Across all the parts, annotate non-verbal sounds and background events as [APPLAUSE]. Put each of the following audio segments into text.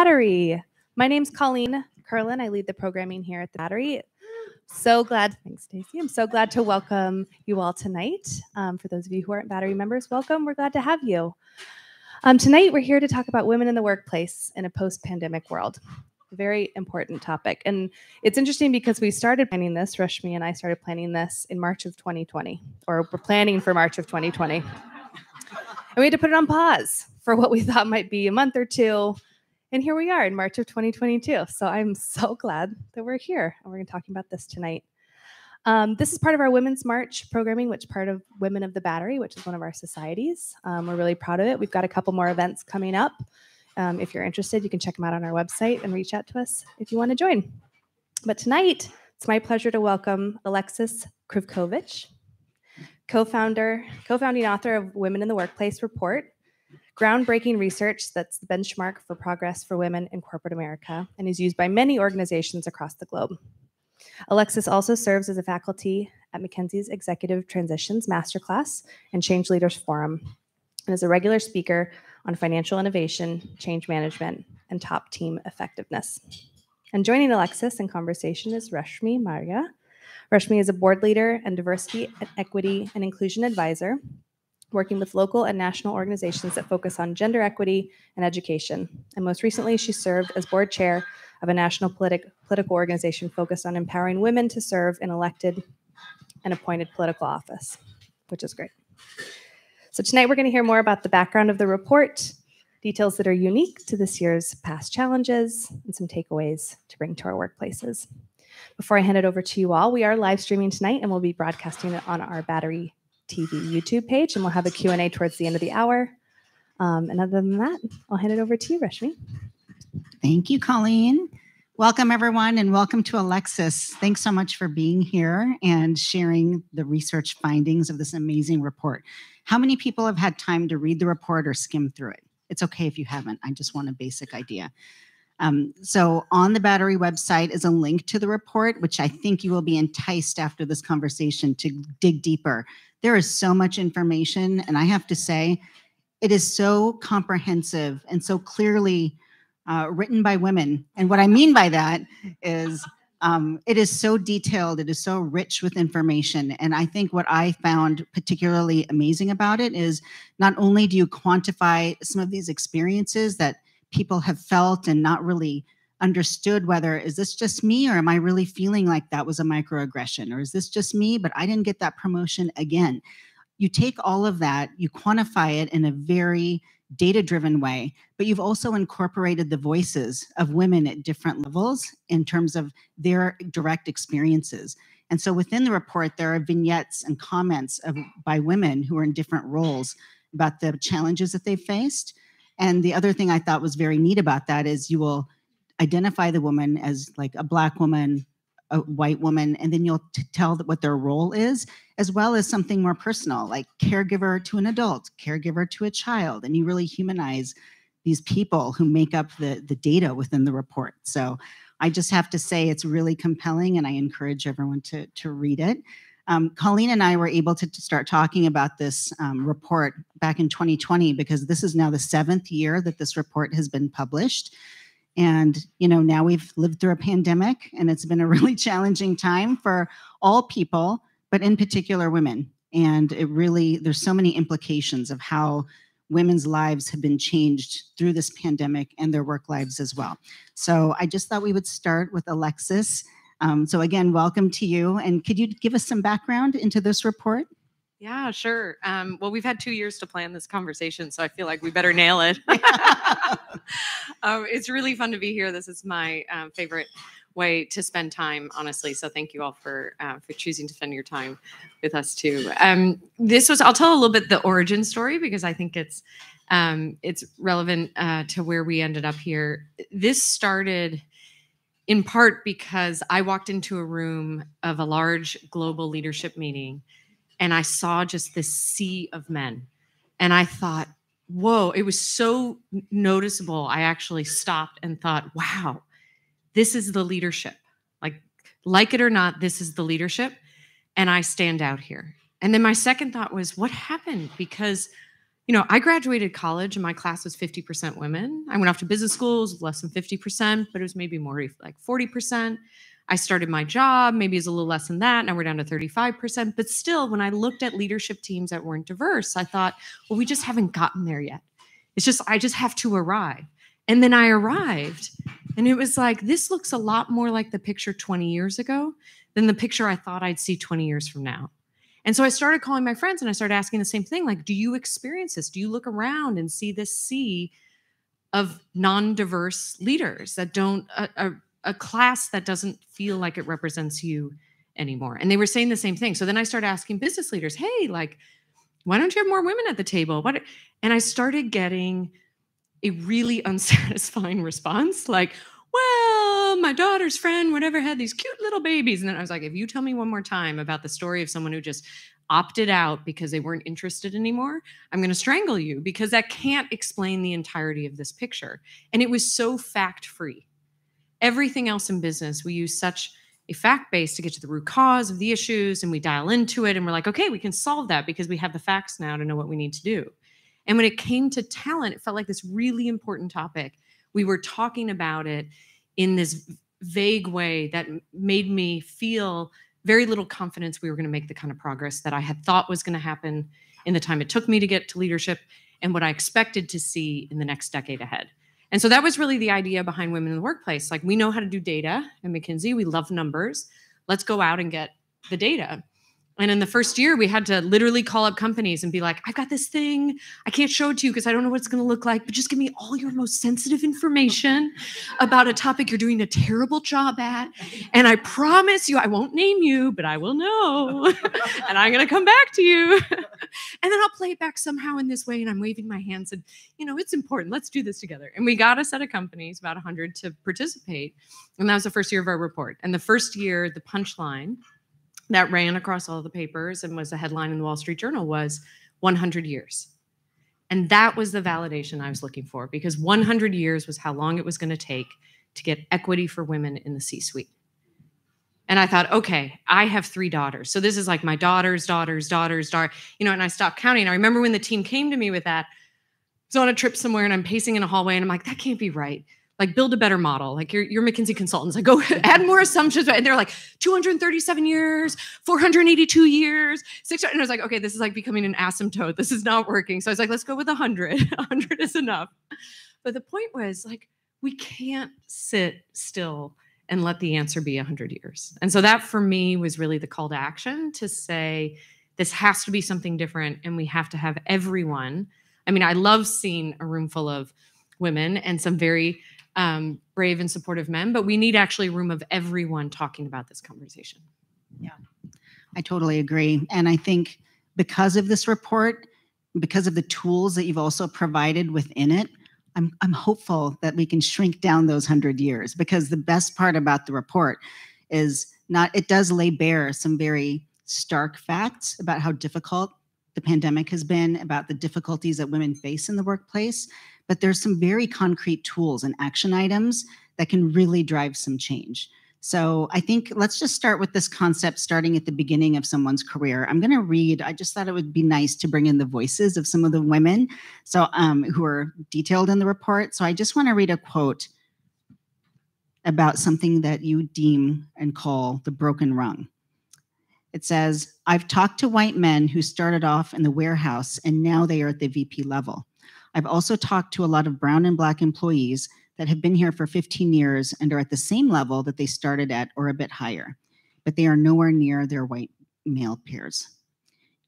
Battery. My name's Colleen Curlin. I lead the programming here at the Battery. So glad, thanks, Stacy. I'm so glad to welcome you all tonight. Um, for those of you who aren't Battery members, welcome. We're glad to have you. Um, tonight, we're here to talk about women in the workplace in a post pandemic world. A very important topic. And it's interesting because we started planning this, Rashmi and I started planning this in March of 2020, or we're planning for March of 2020. And we had to put it on pause for what we [LAUGHS] thought might be a month or two and here we are in March of 2022. So I'm so glad that we're here and we're going to be talking about this tonight. Um, this is part of our Women's March programming, which part of Women of the Battery, which is one of our societies. Um, we're really proud of it. We've got a couple more events coming up. Um, if you're interested, you can check them out on our website and reach out to us if you want to join. But tonight, it's my pleasure to welcome Alexis Krivkovich, co-founder, co-founding author of Women in the Workplace Report, groundbreaking research that's the benchmark for progress for women in corporate America and is used by many organizations across the globe. Alexis also serves as a faculty at McKinsey's Executive Transitions Masterclass and Change Leaders Forum and is a regular speaker on financial innovation, change management, and top team effectiveness. And joining Alexis in conversation is Rashmi Marya. Rashmi is a board leader and diversity, equity, and inclusion advisor working with local and national organizations that focus on gender equity and education. And most recently, she served as board chair of a national politic, political organization focused on empowering women to serve in elected and appointed political office, which is great. So, tonight we're going to hear more about the background of the report, details that are unique to this year's past challenges, and some takeaways to bring to our workplaces. Before I hand it over to you all, we are live streaming tonight and we'll be broadcasting it on our Battery TV YouTube page, and we'll have a Q&A towards the end of the hour. Um, and other than that, I'll hand it over to you, Rashmi. Thank you, Colleen. Welcome, everyone, and welcome to Alexis. Thanks so much for being here and sharing the research findings of this amazing report. How many people have had time to read the report or skim through it? It's okay if you haven't. I just want a basic idea. Um, so on the Battery website is a link to the report, which I think you will be enticed after this conversation to dig deeper. There is so much information, and I have to say, it is so comprehensive and so clearly uh, written by women. And what I mean by that is um, it is so detailed, it is so rich with information. And I think what I found particularly amazing about it is not only do you quantify some of these experiences that people have felt and not really understood whether is this just me or am I really feeling like that was a microaggression or is this just me, but I didn't get that promotion again. You take all of that, you quantify it in a very data driven way, but you've also incorporated the voices of women at different levels in terms of their direct experiences. And so within the report, there are vignettes and comments of, by women who are in different roles about the challenges that they faced. And the other thing I thought was very neat about that is you will identify the woman as like a black woman, a white woman, and then you'll tell what their role is, as well as something more personal, like caregiver to an adult, caregiver to a child, and you really humanize these people who make up the the data within the report. So I just have to say it's really compelling, and I encourage everyone to to read it. Um, Colleen and I were able to, to start talking about this um, report back in 2020 because this is now the seventh year that this report has been published. And, you know, now we've lived through a pandemic and it's been a [LAUGHS] really challenging time for all people, but in particular women. And it really, there's so many implications of how women's lives have been changed through this pandemic and their work lives as well. So I just thought we would start with Alexis um, so again, welcome to you. And could you give us some background into this report? Yeah, sure. Um, well, we've had two years to plan this conversation, so I feel like we better nail it. [LAUGHS] [LAUGHS] um, it's really fun to be here. This is my um, favorite way to spend time, honestly. So thank you all for uh, for choosing to spend your time with us too. Um, this was I'll tell a little bit the origin story because I think it's um, it's relevant uh, to where we ended up here. This started in part because I walked into a room of a large global leadership meeting and I saw just this sea of men. And I thought, whoa, it was so noticeable. I actually stopped and thought, wow, this is the leadership. Like, like it or not, this is the leadership. And I stand out here. And then my second thought was, what happened? Because you know, I graduated college and my class was 50% women. I went off to business schools, less than 50%, but it was maybe more like 40%. I started my job, maybe it's a little less than that. Now we're down to 35%. But still, when I looked at leadership teams that weren't diverse, I thought, well, we just haven't gotten there yet. It's just, I just have to arrive. And then I arrived, and it was like, this looks a lot more like the picture 20 years ago than the picture I thought I'd see 20 years from now. And so I started calling my friends and I started asking the same thing like, do you experience this? Do you look around and see this sea of non diverse leaders that don't, a, a, a, class that doesn't feel like it represents you anymore? And they were saying the same thing. So then I started asking business leaders, hey, like, why don't you have more women at the table? What? And I started getting a really [LAUGHS] unsatisfying response like, well, my daughter's friend, whatever, had these cute little babies. And then I was like, if you tell me one more time about the story of someone who just opted out because they weren't interested anymore, I'm going to strangle you because that can't explain the entirety of this picture. And it was so fact free. Everything else in business, we use such a fact base to get to the root cause of the issues and we dial into it and we're like, okay, we can solve that because we have the facts now to know what we need to do. And when it came to talent, it felt like this really important topic we were talking about it in this vague way that made me feel very little confidence we were going to make the kind of progress that I had thought was going to happen in the time it took me to get to leadership and what I expected to see in the next decade ahead. And so that was really the idea behind women in the workplace. Like we know how to do data at McKinsey, we love numbers. Let's go out and get the data. And in the first year, we had to literally call up companies and be like, I've got this thing. I can't show it to you because I don't know what it's going to look like, but just give me all your most sensitive information about a topic you're doing a terrible job at. And I promise you, I won't name you, but I will know. [LAUGHS] and I'm going to come back to you. [LAUGHS] and then I'll play it back somehow in this way. And I'm waving my hands and, you know, it's important. Let's do this together. And we got a set of companies, about 100 to participate. And that was the first year of our report. And the first year, the punchline that ran across all the papers and was a headline in the Wall Street Journal was 100 years. And that was the validation I was looking for because 100 years was how long it was going to take to get equity for women in the C suite. And I thought, okay, I have three daughters. So this is like my daughter's daughter's daughter's daughter, you know, and I stopped counting. I remember when the team came to me with that. I was on a trip somewhere and I'm pacing in a hallway and I'm like, that can't be right like build a better model. Like your your McKinsey consultants, like go [LAUGHS] add more assumptions. And they're like 237 years, 482 years, 600. And I was like, okay, this is like becoming an asymptote. This is not working. So I was like, let's go with 100. 100 [LAUGHS] is enough. But the point was like, we can't sit still and let the answer be 100 years. And so that for me was really the call to action to say, this has to be something different. And we have to have everyone. I mean, I love seeing a room full of women and some very um, brave and supportive men, but we need actually room of everyone talking about this conversation. Yeah, I totally agree. And I think because of this report, because of the tools that you've also provided within it, I'm, I'm hopeful that we can shrink down those 100 years because the best part about the report is not, it does lay bare some very stark facts about how difficult the pandemic has been, about the difficulties that women face in the workplace but there's some very concrete tools and action items that can really drive some change. So I think let's just start with this concept starting at the beginning of someone's career. I'm going to read, I just thought it would be nice to bring in the voices of some of the women so um, who are detailed in the report. So I just want to read a quote about something that you deem and call the broken rung. It says, I've talked to white men who started off in the warehouse and now they are at the VP level. I've also talked to a lot of brown and black employees that have been here for 15 years and are at the same level that they started at or a bit higher, but they are nowhere near their white male peers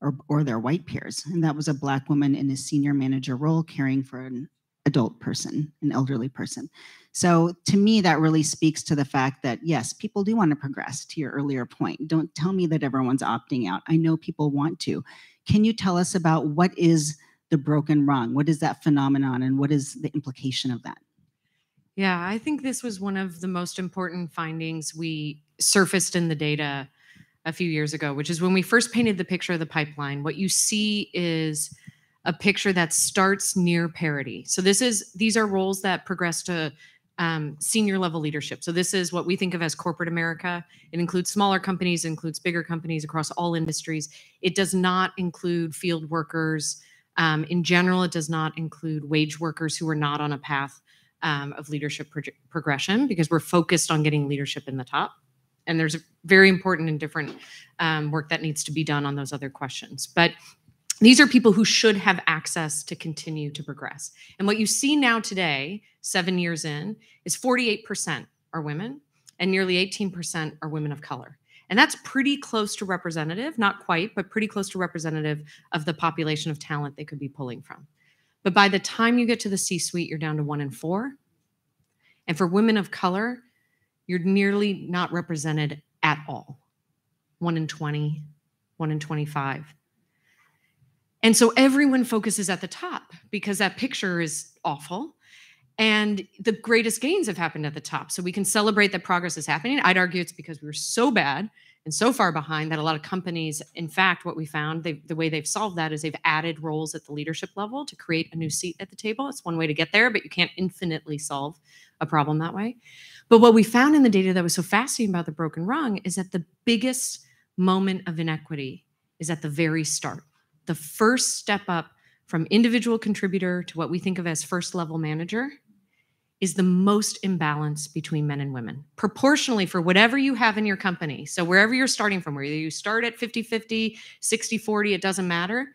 or, or their white peers. And that was a black woman in a senior manager role caring for an adult person, an elderly person. So to me, that really speaks to the fact that yes, people do want to progress to your earlier point. Don't tell me that everyone's opting out. I know people want to. Can you tell us about what is the broken rung? What is that phenomenon and what is the implication of that? Yeah, I think this was one of the most important findings we surfaced in the data a few years ago, which is when we first painted the picture of the pipeline, what you see is a picture that starts near parity. So this is these are roles that progress to um, senior level leadership. So this is what we think of as corporate America. It includes smaller companies, includes bigger companies across all industries. It does not include field workers, Um, in general, it does not include wage workers who are not on a path um, of leadership pro- progression because we're focused on getting leadership in the top. And there's very important and different um, work that needs to be done on those other questions. But these are people who should have access to continue to progress. And what you see now today, seven years in, is 48% are women and nearly 18% are women of color. And that's pretty close to representative, not quite, but pretty close to representative of the population of talent they could be pulling from. But by the time you get to the C suite, you're down to one in four. And for women of color, you're nearly not represented at all. One in 20, one in 25. And so everyone focuses at the top because that picture is awful. And the greatest gains have happened at the top. So we can celebrate that progress is happening. I'd argue it's because we were so bad and so far behind that a lot of companies, in fact, what we found, the way they've solved that is they've added roles at the leadership level to create a new seat at the table. It's one way to get there, but you can't infinitely solve a problem that way. But what we found in the data that was so fascinating about the broken rung is that the biggest moment of inequity is at the very start. The first step up from individual contributor to what we think of as first level manager is the most imbalance between men and women proportionally for whatever you have in your company. So, wherever you're starting from, whether you start at 50 50, 60 40, it doesn't matter.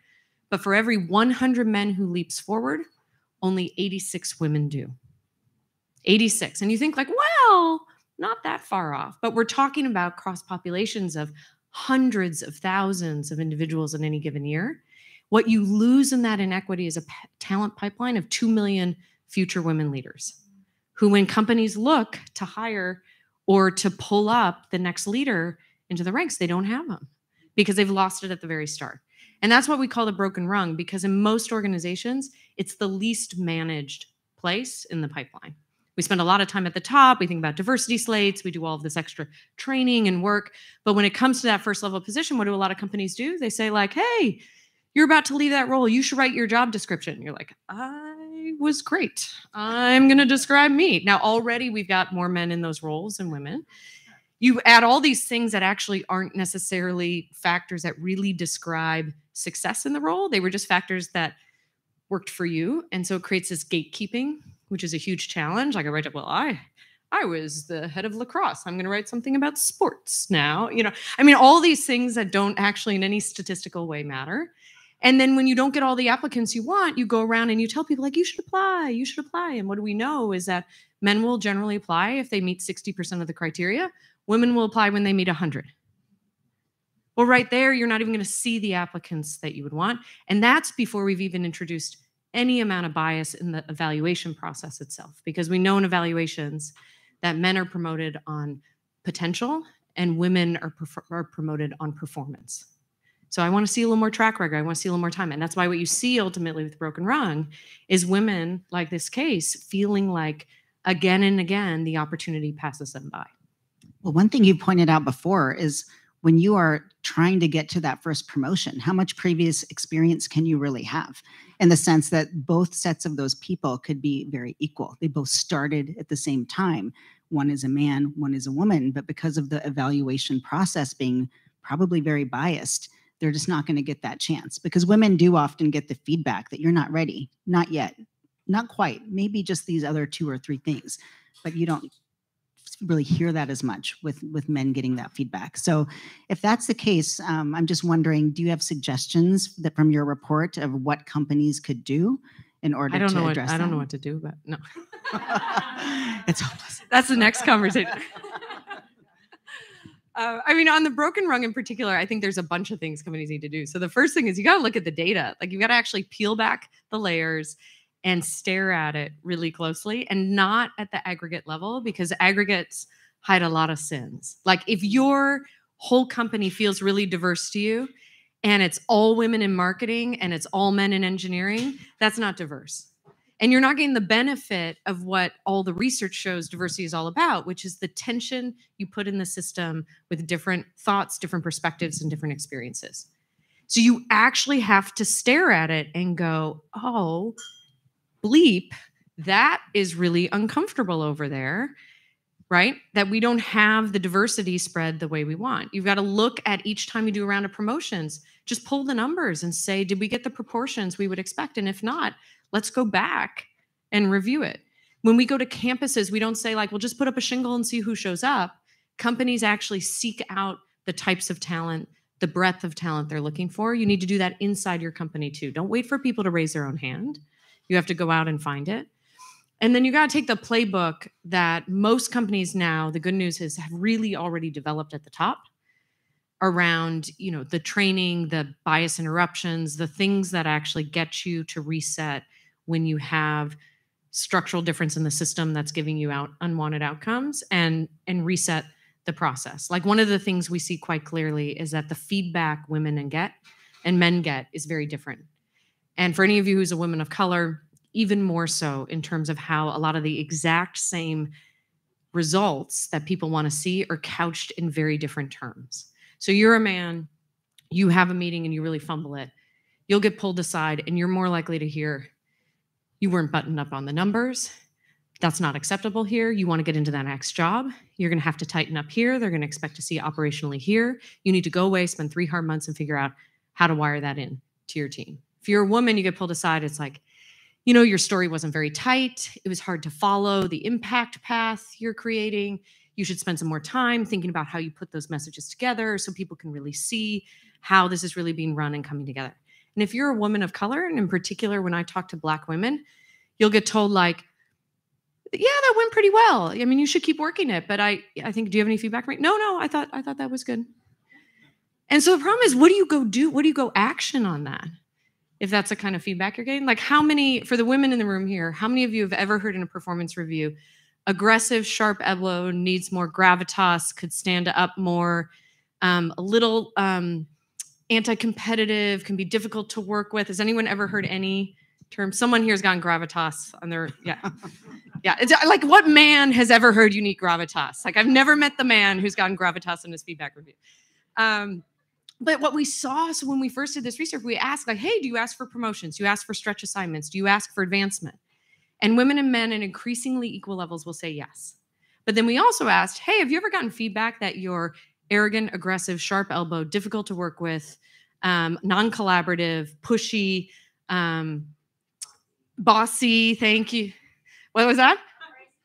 But for every 100 men who leaps forward, only 86 women do. 86. And you think, like, well, not that far off. But we're talking about cross populations of hundreds of thousands of individuals in any given year. What you lose in that inequity is a talent pipeline of 2 million future women leaders who, when companies look to hire or to pull up the next leader into the ranks, they don't have them because they've lost it at the very start. And that's what we call the broken rung because in most organizations, it's the least managed place in the pipeline. We spend a lot of time at the top. We think about diversity slates. We do all of this extra training and work. But when it comes to that first level position, what do a lot of companies do? They say, like, hey, you're about to leave that role. You should write your job description. You're like, I was great. I'm going to describe me. Now, already we've got more men in those roles than women. You add all these things that actually aren't necessarily factors that really describe success in the role. They were just factors that worked for you. And so it creates this gatekeeping, which is a huge challenge. Like I write up, well, I I was the head of lacrosse. I'm going to write something about sports now. You know, I mean, all these things that don't actually in any statistical way matter. And then when you don't get all the applicants you want, you go around and you tell people, like, you should apply, you should apply. And what do we know is that men will generally apply if they meet 60% of the criteria, women will apply when they meet 100. Well, right there, you're not even going to see the applicants that you would want. And that's before we've even introduced any amount of bias in the evaluation process itself, because we know in evaluations that men are promoted on potential and women are, are promoted on performance. So I want to see a little more track record. I want to see a little more time. And that's why what you see ultimately with Broken Rung is women, like this case, feeling like again and again the opportunity passes them by. Well, one thing you pointed out before is when you are trying to get to that first promotion, how much previous experience can you really have? In the sense that both sets of those people could be very equal. They both started at the same time. One is a man, one is a woman, but because of the evaluation process being probably very biased, they're just not going to get that chance because women do often get the feedback that you're not ready, not yet, not quite, maybe just these other two or three things, but you don't really hear that as much with with men getting that feedback. So, if that's the case, um, I'm just wondering, do you have suggestions that from your report of what companies could do in order I don't to know what, address? I don't know what to do, but no. [LAUGHS] it's hopeless. [LAUGHS] That's the next conversation. Uh, I mean, on the broken rung in particular, I think there's a bunch of things companies need to do. So the first thing is you got to look at the data. Like you got to actually peel back the layers and stare at it really closely and not at the aggregate level because aggregates hide a lot of sins. Like if your whole company feels really diverse to you and it's all women in marketing and it's all men in engineering, that's not diverse and you're not getting the benefit of what all the research shows diversity is all about which is the tension you put in the system with different thoughts different perspectives and different experiences so you actually have to stare at it and go oh bleep that is really uncomfortable over there right? That we don't have the diversity spread the way we want. You've got to look at each time you do a round of promotions, just pull the numbers and say, did we get the proportions we would expect? And if not, let's go back and review it. When we go to campuses, we don't say, like, well, just put up a shingle and see who shows up. Companies actually seek out the types of talent, the breadth of talent they're looking for. You need to do that inside your company too. Don't wait for people to raise their own hand. You have to go out and find it. And then you got to take the playbook that most companies now, the good news is, have really already developed at the top around, you know, the training, the bias interruptions, the things that actually get you to reset when you have structural difference in the system that's giving you out unwanted outcomes and and reset the process. Like one of the things we see quite clearly is that the feedback women and get and men get is very different. And for any of you who's a woman of color, even more so in terms of how a lot of the exact same results that people want to see are couched in very different terms. So you're a man, you have a meeting and you really fumble it. You'll get pulled aside and you're more likely to hear, you weren't buttoned up on the numbers. That's not acceptable here. You want to get into that next job. You're going to have to tighten up here. They're going to expect to see operationally here. You need to go away, spend three hard months, and figure out how to wire that in to your team. If you're a woman, you get pulled aside. It's like, you know, your story wasn't very tight. It was hard to follow the impact path you're creating. You should spend some more time thinking about how you put those messages together so people can really see how this is really being run and coming together. And if you're a woman of color, and in particular, when I talk to Black women, you'll get told, like, yeah, that went pretty well. I mean, you should keep working it. But I, I think, do you have any feedback for me? No, no, I thought, I thought that was good. And so the problem is, what do you go do? What do you go action on that? if that's the kind of feedback you're getting. Like, how many, for the women in the room here, how many of you have ever heard in a performance review, aggressive, sharp elbow needs more gravitas, could stand up more, um, a little um, anti competitive, can be difficult to work with? Has anyone ever heard any term? Someone here has gotten gravitas on their, yeah. [LAUGHS] Yeah, it's like what man has ever heard unique gravitas? Like I've never met the man who's gotten gravitas in his feedback review. Um, but what we saw so when we first did this research we asked like hey do you ask for promotions do you ask for stretch assignments do you ask for advancement and women and men at increasingly equal levels will say yes but then we also asked hey have you ever gotten feedback that you're arrogant aggressive sharp elbow difficult to work with um, non-collaborative pushy um, bossy thank you. What was that?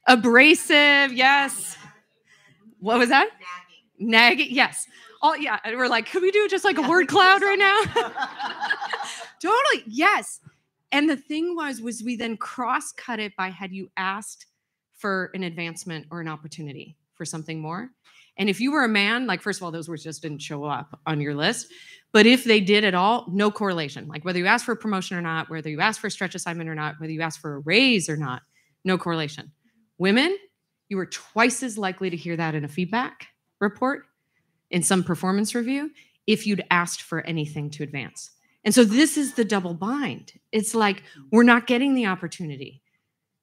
Abrasive yes. What was that? Nagging, nagging yes. All yeah and we're like could we do just like a word cloud right now? [LAUGHS] [LAUGHS] Totally yes. And the thing was was we then cross cut it by had you asked for an advancement or an opportunity for something more and if you were a man like first of all those words just didn't show up on your list but if they did at all no correlation like whether you asked for a promotion or not whether you asked for a stretch assignment or not whether you asked for a raise or not no correlation women you were twice as likely to hear that in a feedback report in some performance review if you'd asked for anything to advance. And so this is the double bind. It's like we're not getting the opportunity.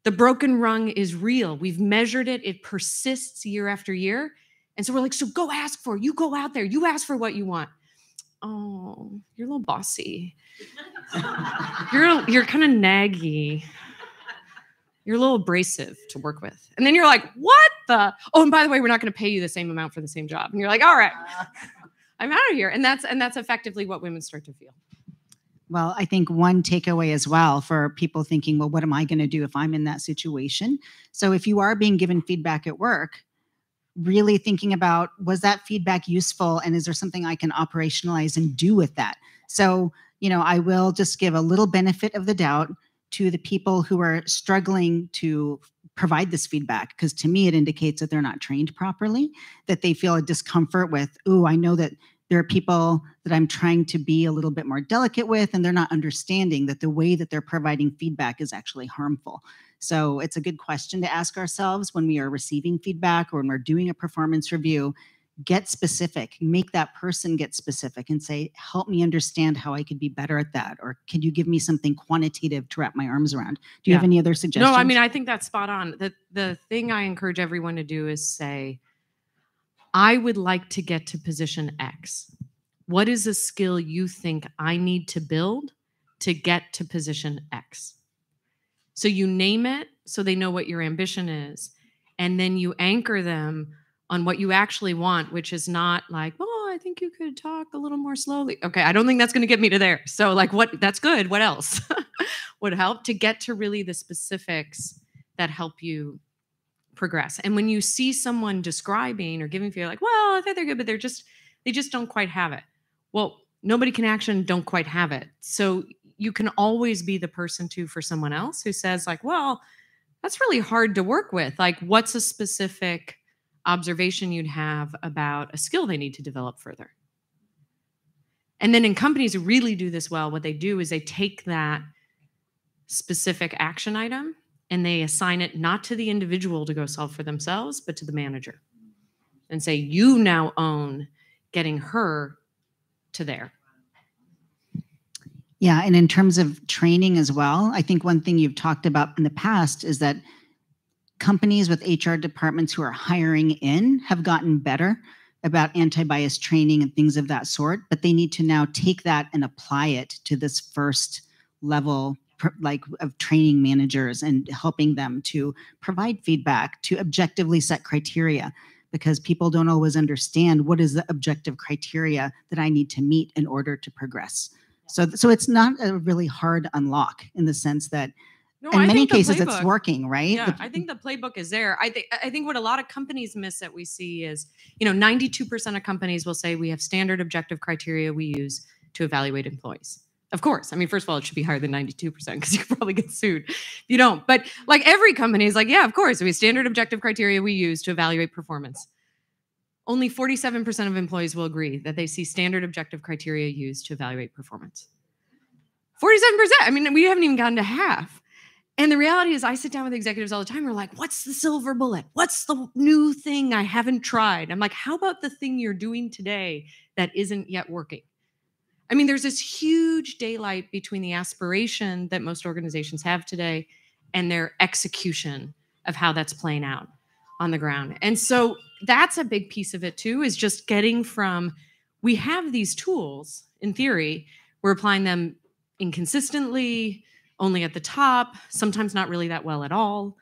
The broken rung is real. We've measured it, it persists year after year. And so we're like, so go ask for it. You go out there, you ask for what you want. Oh, you're a little bossy. you're you're kind of naggy you're a little abrasive to work with. And then you're like, what the? Oh, and by the way, we're not going to pay you the same amount for the same job. And you're like, all right, [LAUGHS] I'm out of here. And that's and that's effectively what women start to feel. Well, I think one takeaway as well for people thinking, well, what am I going to do if I'm in that situation? So if you are being given feedback at work, really thinking about was that feedback useful and is there something I can operationalize and do with that? So, you know, I will just give a little benefit of the doubt to the people who are struggling to provide this feedback because to me it indicates that they're not trained properly that they feel a discomfort with oh i know that there are people that i'm trying to be a little bit more delicate with and they're not understanding that the way that they're providing feedback is actually harmful so it's a good question to ask ourselves when we are receiving feedback or when we're doing a performance review. Get specific make that person get specific and say help me understand how i could be better at that or can you give me something quantitative to wrap my arms around? Do you yeah. have any other suggestions no i mean i think that's spot on. The the thing i encourage everyone to do is say i would like to get to position x. What is a skill you think i need to build to get to position x so you name it so they know what your ambition is and then you anchor them on what you actually want, which is not like, oh, I think you could talk a little more slowly. Okay, I don't think that's going to get me to there. So, like, what that's good. What else [LAUGHS] would help to get to really the specifics that help you progress? And when you see someone describing or giving feedback, like, well, I think they're good, but they're just, they just don't quite have it. Well, nobody can action don't quite have it. So, you can always be the person to for someone else who says, like, well, that's really hard to work with. Like, what's a specific observation you'd have about a skill they need to develop further? And then in companies who really do this well, what they do is they take that specific action item and they assign it not to the individual to go solve for themselves, but to the manager and say, you now own getting her to there. Yeah, and in terms of training as well, I think one thing you've talked about in the past is that companies with HR departments who are hiring in have gotten better about anti-bias training and things of that sort, but they need to now take that and apply it to this first level like of training managers and helping them to provide feedback to objectively set criteria because people don't always understand what is the objective criteria that I need to meet in order to progress. So, so it's not a really hard unlock in the sense that No, in I many cases it's working, right? Yeah, The- I think the playbook is there. I think I think what a lot of companies miss that we see is, you know, 92% of companies will say we have standard objective criteria we use to evaluate employees. Of course. I mean, first of all, it should be higher than 92% because you [LAUGHS] probably get sued if you don't. But like every company is like, yeah, of course, we have standard objective criteria we use to evaluate performance. Only 47% of employees will agree that they see standard objective criteria used to evaluate performance. 47%. I mean, we haven't even gotten to half. And the reality is, I sit down with executives all the time. We're like, what's the silver bullet? What's the new thing I haven't tried? I'm like, how about the thing you're doing today that isn't yet working? I mean, there's this huge daylight between the aspiration that most organizations have today and their execution of how that's playing out on the ground. And so that's a big piece of it too, is just getting from we have these tools in theory, we're applying them inconsistently, only at the top, sometimes not really that well at all.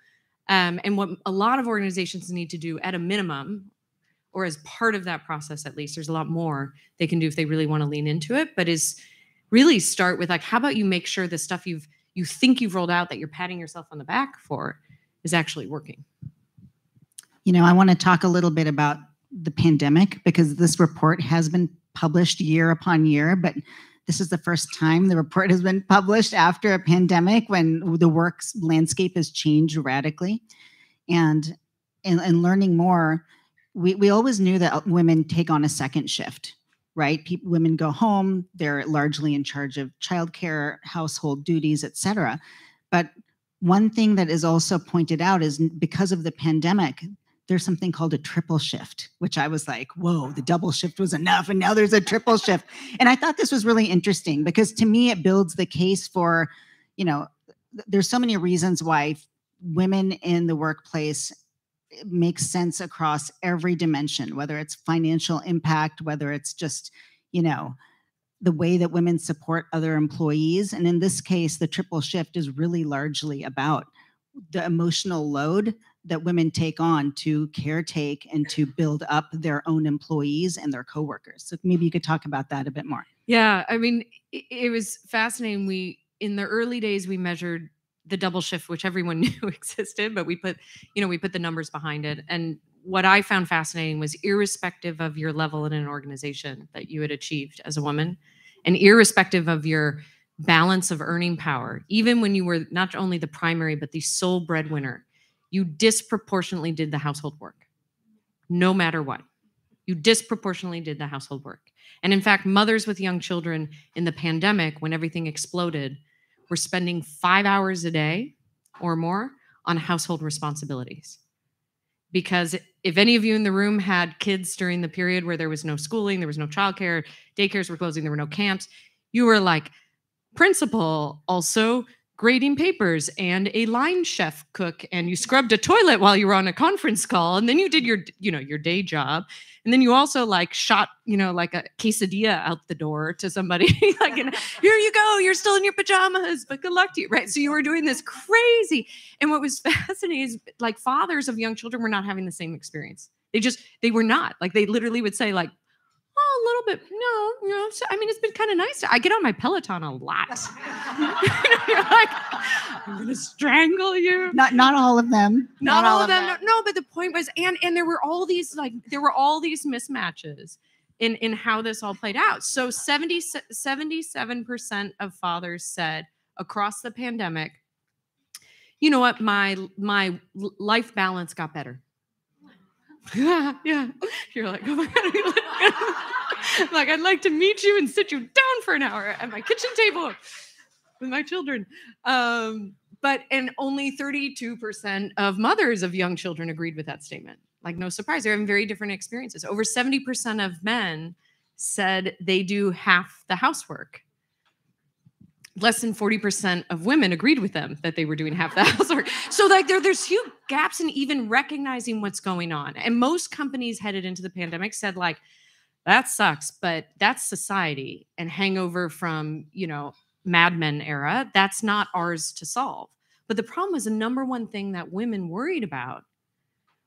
Um, and what a lot of organizations need to do at a minimum, or as part of that process at least, there's a lot more they can do if they really want to lean into it, but is really start with like, how about you make sure the stuff you've you think you've rolled out that you're patting yourself on the back for is actually working. You know, I want to talk a little bit about the pandemic because this report has been published year upon year, but this is the first time the report has been published after a pandemic when the work landscape has changed radically. And in learning more, we, we always knew that women take on a second shift, right? People, women go home, they're largely in charge of childcare, household duties, etc. But one thing that is also pointed out is because of the pandemic, there's something called a triple shift, which I was like, whoa, the double shift was enough. And now there's a triple shift. And I thought this was really interesting because to me, it builds the case for, you know, there's so many reasons why women in the workplace eh, it makes sense across every dimension, whether it's financial impact, whether it's just, you know, the way that women support other employees. And in this case, the triple shift is really largely about the emotional load that women take on to caretake and to build up their own employees and their coworkers. So maybe you could talk about that a bit more. Yeah, I mean, it, it was fascinating. We in the early days we measured the double shift, which everyone [LAUGHS] knew existed, but we put, you know, we put the numbers behind it. And what I found fascinating was irrespective of your level in an organization that you had achieved as a woman, and irrespective of your balance of earning power, even when you were not only the primary but the sole breadwinner, you disproportionately did the household work, no matter what. You disproportionately did the household work. And in fact, mothers with young children in the pandemic, when everything exploded, were spending five hours a day or more on household responsibilities. Because if any of you in the room had kids during the period where there was no schooling, there was no childcare, daycares were closing, there were no camps, you were like, principal, also grading papers and a line chef cook and you scrubbed a toilet while you were on a conference call and then you did your you know your day job. And then you also like shot you know like a quesadilla out the door to somebody [LAUGHS] like and [LAUGHS] here you go you're still in your pajamas but good luck to you right? So you were doing this crazy. And what was [LAUGHS] fascinating is like fathers of young children were not having the same experience. They just they were not. Like they literally would say like a little bit. No, you know, so, I mean, it's been kind of nice. I get on my Peloton a lot. [LAUGHS] You're like, I'm gonna strangle you. Not not all of them. Not, all, of them. No, no, but the point was, and and there were all these like there were all these mismatches in in how this all played out. So 70, 77% of fathers said across the pandemic, you know what, my my life balance got better. [LAUGHS] Yeah, yeah. You're like, oh my god. [LAUGHS] like, I'd like to meet you and sit you down for an hour at my kitchen table with my children. Um, but and only 32% of mothers of young children agreed with that statement. Like, no surprise, they're having very different experiences. Over 70% of men said they do half the housework less than 40% of women agreed with them that they were doing half the [LAUGHS] housework. So like there, there's huge gaps in even recognizing what's going on. And most companies headed into the pandemic said like, that sucks, but that's society and hangover from, you know, Mad Men era. That's not ours to solve. But the problem was the number one thing that women worried about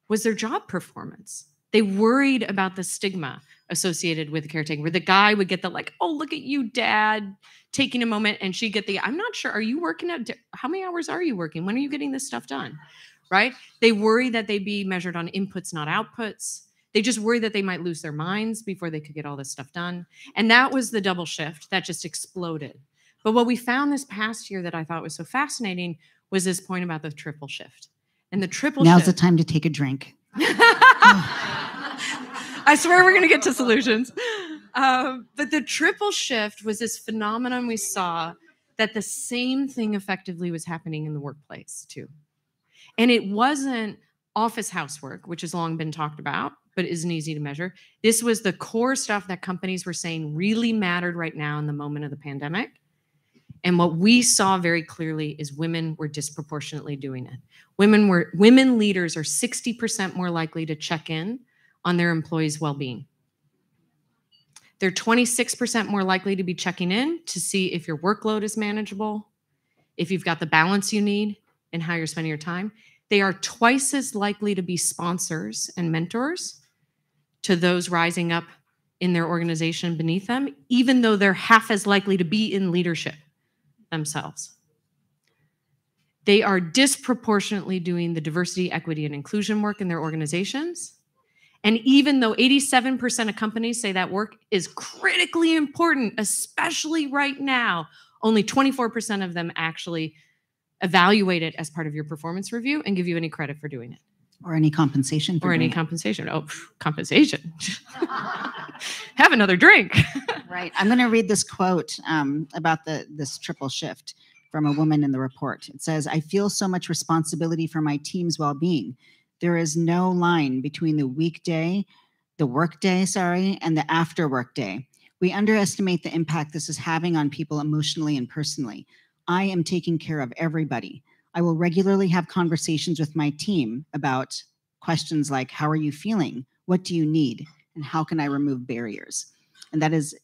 was their job performance. They worried about the stigma associated with caretaking, where the guy would get the like, oh, look at you, dad, taking a moment, and she'd get the, I'm not sure, are you working at, how many hours are you working? When are you getting this stuff done? Right? They worry that they'd be measured on inputs, not outputs. They just worry that they might lose their minds before they could get all this stuff done. And that was the double shift that just exploded. But what we found this past year that I thought was so fascinating was this point about the triple shift. And the triple Now's shift, the time to take a drink. [LAUGHS] I swear we're going to get to solutions. Um, but the triple shift was this phenomenon we saw that the same thing effectively was happening in the workplace too. And it wasn't office housework, which has long been talked about, but isn't easy to measure. This was the core stuff that companies were saying really mattered right now in the moment of the pandemic. And what we saw very clearly is women were disproportionately doing it. Women were women leaders are 60% more likely to check in on their employees' well-being. They're 26% more likely to be checking in to see if your workload is manageable, if you've got the balance you need, and how you're spending your time. They are twice as likely to be sponsors and mentors to those rising up in their organization beneath them, even though they're half as likely to be in leadership themselves. They are disproportionately doing the diversity, equity, and inclusion work in their organizations. And even though 87% of companies say that work is critically important, especially right now, only 24% of them actually evaluate it as part of your performance review and give you any credit for doing it. Or any compensation. or any compensation. Oh, compensation. [LAUGHS] Have another drink. [LAUGHS] right. I'm going to read this quote um, about the this triple shift from a woman in the report. It says, "I feel so much responsibility for my team's well-being. There is no line between the weekday, the workday, sorry, and the after work day. We underestimate the impact this is having on people emotionally and personally. I am taking care of everybody. I will regularly have conversations with my team about questions like how are you feeling? What do you need? And how can I remove barriers? And that is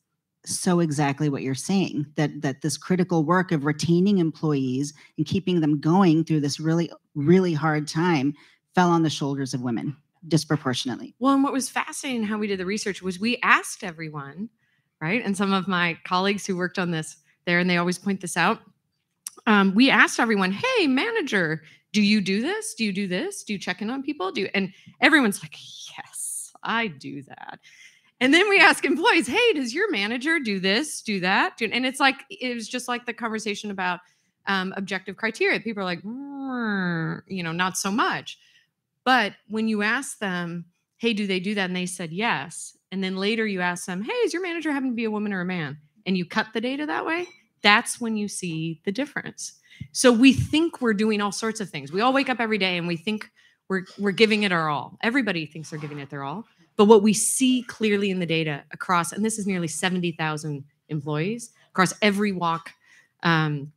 so exactly what you're saying that that this critical work of retaining employees and keeping them going through this really really hard time fell on the shoulders of women disproportionately. Well, and what was fascinating how we did the research was we asked everyone, right? And some of my colleagues who worked on this there, and they always point this out. Um, we asked everyone, "Hey, manager, do you do this? Do you do this? Do you check in on people? Do you? and everyone's like, "Yes, I do that." And then we ask employees, "Hey, does your manager do this? Do that?" And it's like it was just like the conversation about um, objective criteria. People are like, you know, not so much. But when you ask them, hey, do they do that? And they said yes. And then later you ask them, hey, is your manager happen to be a woman or a man? And you cut the data that way, that's when you see the difference. So we think we're doing all sorts of things. We all wake up every day and we think we're we're giving it our all. Everybody thinks they're giving it their all. But what we see clearly in the data across, and this is nearly 70,000 employees across every walk um,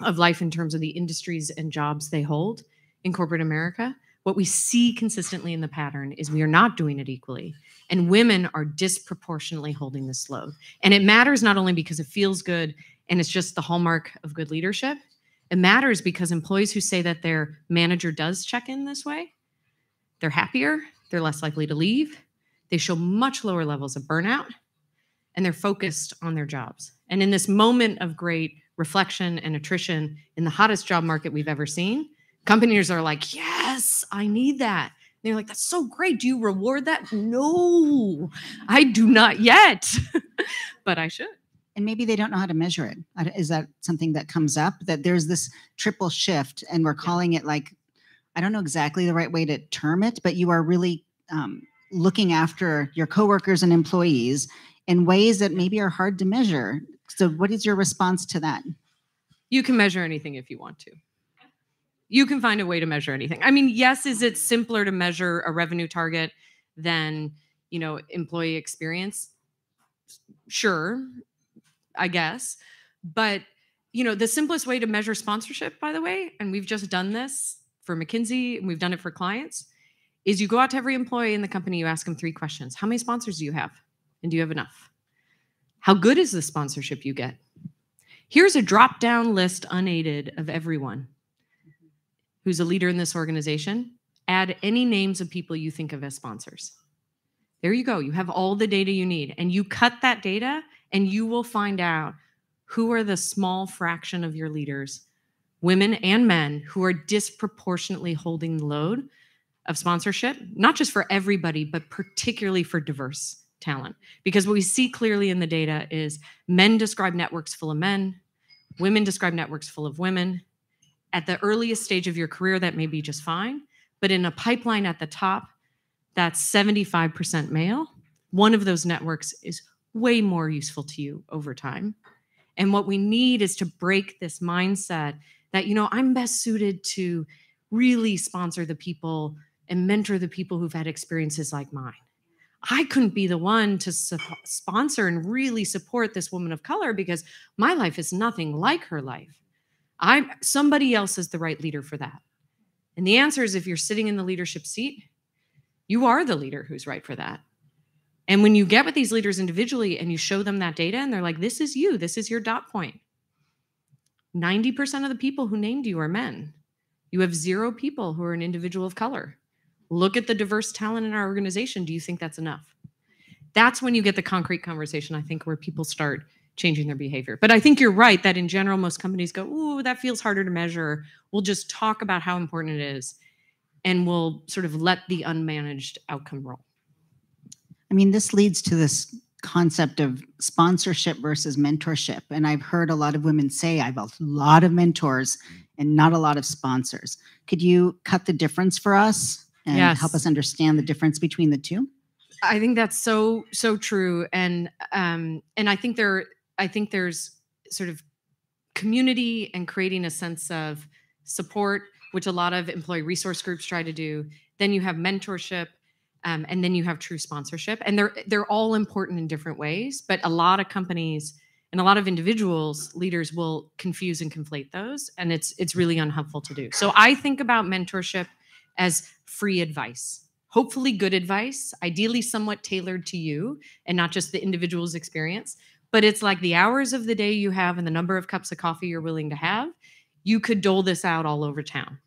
of life in terms of the industries and jobs they hold in corporate America, what we see consistently in the pattern is we are not doing it equally. And women are disproportionately holding this load. And it matters not only because it feels good and it's just the hallmark of good leadership, it matters because employees who say that their manager does check in this way, they're happier, they're less likely to leave, they show much lower levels of burnout, and they're focused on their jobs. And in this moment of great reflection and attrition in the hottest job market we've ever seen, companies are like, yes, I need that. And they're like, that's so great. Do you reward that? No, I do not yet, [LAUGHS] but I should. And maybe they don't know how to measure it. Is that something that comes up? That there's this triple shift, and we're calling it like, I don't know exactly the right way to term it, but you are really um, looking after your coworkers and employees in ways that maybe are hard to measure. So, what is your response to that? You can measure anything if you want to. You can find a way to measure anything. I mean, yes, is it simpler to measure a revenue target than, you know, employee experience? Sure, I guess. But, you know, the simplest way to measure sponsorship, by the way, and we've just done this for McKinsey and we've done it for clients, is you go out to every employee in the company, you ask them three questions. How many sponsors do you have? And do you have enough? How good is the sponsorship you get? Here's a drop down list unaided of everyone who's a leader in this organization. Add any names of people you think of as sponsors. There you go. You have all the data you need. And you cut that data, and you will find out who are the small fraction of your leaders, women and men, who are disproportionately holding the load of sponsorship, not just for everybody, but particularly for diverse talent. Because what we see clearly in the data is men describe networks full of men, women describe networks full of women. At the earliest stage of your career, that may be just fine. But in a pipeline at the top, that's 75% male. One of those networks is way more useful to you over time. And what we need is to break this mindset that, you know, I'm best suited to really sponsor the people and mentor the people who've had experiences like mine. I couldn't be the one to su- sponsor and really support this woman of color because my life is nothing like her life. I'm somebody else is the right leader for that. And the answer is if you're sitting in the leadership seat, you are the leader who's right for that. And when you get with these leaders individually and you show them that data and they're like, this is you, this is your dot point. 90% of the people who named you are men. You have zero people who are an individual of color. Look at the diverse talent in our organization. Do you think that's enough? That's when you get the concrete conversation, I think, where people start changing their behavior. But I think you're right that in general, most companies go, Ooh, that feels harder to measure. We'll just talk about how important it is and we'll sort of let the unmanaged outcome roll. I mean, this leads to this concept of sponsorship versus mentorship. And I've heard a lot of women say, I have a lot of mentors and not a lot of sponsors. Could you cut the difference for us and help us understand the difference between the two? I think that's so so true, and um, and I think there I think there's sort of community and creating a sense of support, which a lot of employee resource groups try to do. Then you have mentorship, um, and then you have true sponsorship, and they're they're all important in different ways. But a lot of companies and a lot of individuals, leaders will confuse and conflate those, and it's it's really unhelpful to do. So I think about mentorship as free advice hopefully good advice, ideally somewhat tailored to you and not just the individual's experience. But it's like the hours of the day you have and the number of cups of coffee you're willing to have, you could dole this out all over town.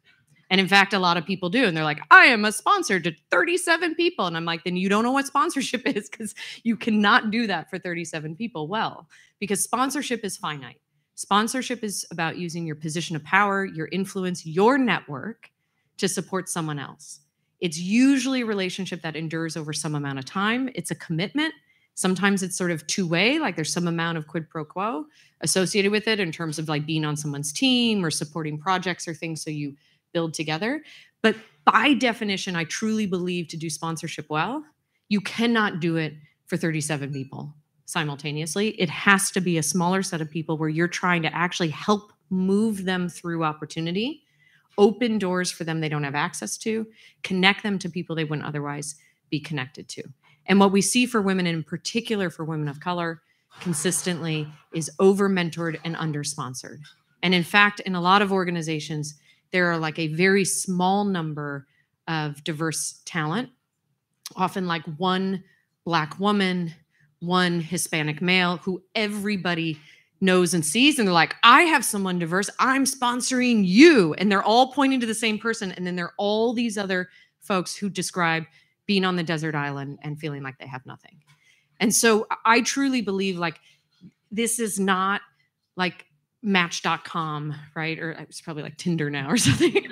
And in fact, a lot of people do. And they're like, I am a sponsor to 37 people. And I'm like, then you don't know what sponsorship [LAUGHS] is because you cannot do that for 37 people well, because sponsorship is finite. Sponsorship is about using your position of power, your influence, your network to support someone else. It's usually a relationship that endures over some amount of time. It's a commitment. Sometimes it's sort of two way, like there's some amount of quid pro quo associated with it in terms of like being on someone's team or supporting projects or things so you build together. But by definition, I truly believe to do sponsorship well, you cannot do it for 37 people simultaneously. It has to be a smaller set of people where you're trying to actually help move them through opportunity open doors for them they don't have access to, connect them to people they wouldn't otherwise be connected to. And what we see for women, in particular for women of color, consistently is over mentored and under sponsored. And in fact, in a lot of organizations, there are like a very small number of diverse talent, often like one black woman, one Hispanic male who everybody knows and sees. And they're like, I have someone diverse. I'm sponsoring you. And they're all pointing to the same person. And then there are all these other folks who describe being on the desert island and feeling like they have nothing. And so I truly believe like this is not like match.com, right? Or it's probably like Tinder now or [LAUGHS] something.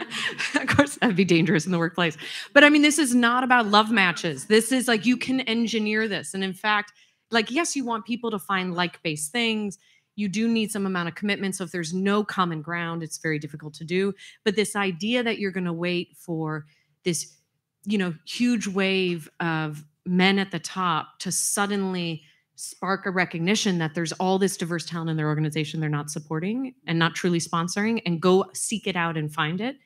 of course, that'd be dangerous in the workplace. But I mean, this is not about love matches. This is like you can engineer this. And in fact, like, yes, you want people to find like based things. You do need some amount of commitment. So if there's no common ground, it's very difficult to do. But this idea that you're going to wait for this, you know, huge wave of men at the top to suddenly spark a recognition that there's all this diverse talent in their organization they're not supporting and not truly sponsoring and go seek it out and find it.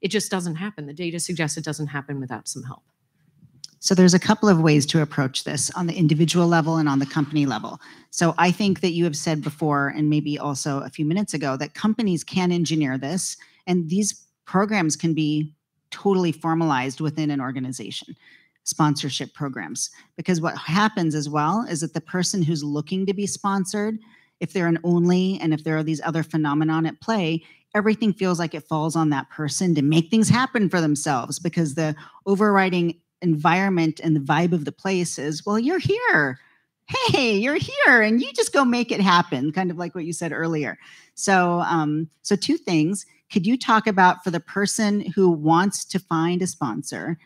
It just doesn't happen. The data suggests it doesn't happen without some help. So there's a couple of ways to approach this on the individual level and on the company level. So i think that you have said before and maybe also a few minutes ago that companies can engineer this and these programs can be totally formalized within an organization sponsorship programs. Because what happens as well is that the person who's looking to be sponsored, if they're an only and if there are these other phenomenon at play, everything feels like it falls on that person to make things happen for themselves because the overriding environment and the vibe of the place is, well, you're here. Hey, you're here, and you just go make it happen, kind of like what you said earlier. So, um, so two things. Could you talk about for the person who wants to find a sponsor,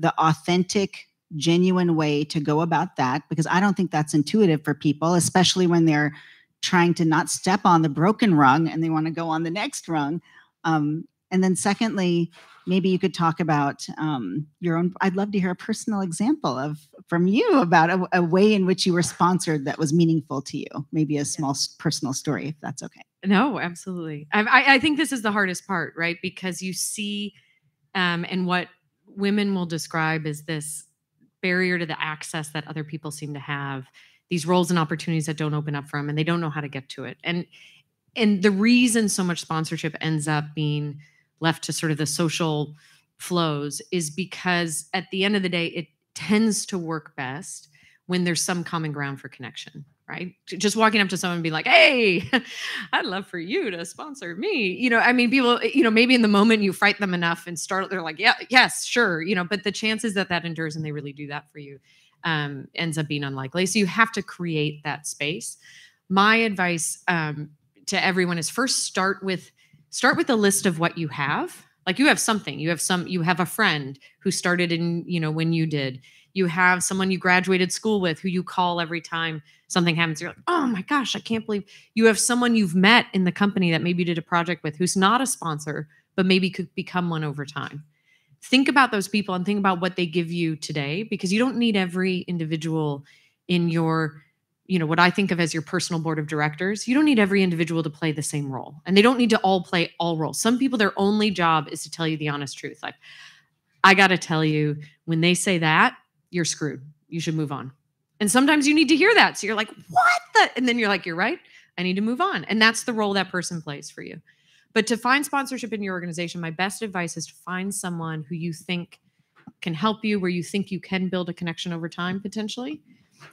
the authentic genuine way to go about that because I don't think that's intuitive for people, especially when they're trying to not step on the broken rung and they want to go on the next rung. Um, and then, secondly, maybe you could talk about um, your own. I'd love to hear a personal example of from you about a, a, way in which you were sponsored that was meaningful to you. Maybe a small yeah. personal story, if that's okay. No, absolutely. I, I think this is the hardest part, right? Because you see, um, and what women will describe as this barrier to the access that other people seem to have these roles and opportunities that don't open up for them and they don't know how to get to it. And and the reason so much sponsorship ends up being left to sort of the social flows is because at the end of the day it tends to work best when there's some common ground for connection right? Just walking up to someone and be like, "Hey, [LAUGHS] I'd love for you to sponsor me." You know, I mean, people, eh, you know, maybe in the moment you fright them enough and start, they're like, "Yeah, yes, sure," you know, but the chances that that endures and they really do that for you um, ends up being unlikely. So you have to create that space. My advice um, to everyone is first start with start with a list of what you have. Like you have something, you have some, you have a friend who started in, you know, when you did you have someone you graduated school with who you call every time something happens. You're like, oh my gosh, I can't believe you have someone you've met in the company that maybe you did a project with who's not a sponsor, but maybe could become one over time. Think about those people and think about what they give you today because you don't need every individual in your you know what i think of as your personal board of directors you don't need every individual to play the same role and they don't need to all play all roles some people their only job is to tell you the honest truth like i got to tell you when they say that you're screwed. You should move on. And sometimes you need to hear that. So you're like, what the? And then you're like, you're right. I need to move on. And that's the role that person plays for you. But to find sponsorship in your organization, my best advice is to find someone who you think can help you, where you think you can build a connection over time potentially.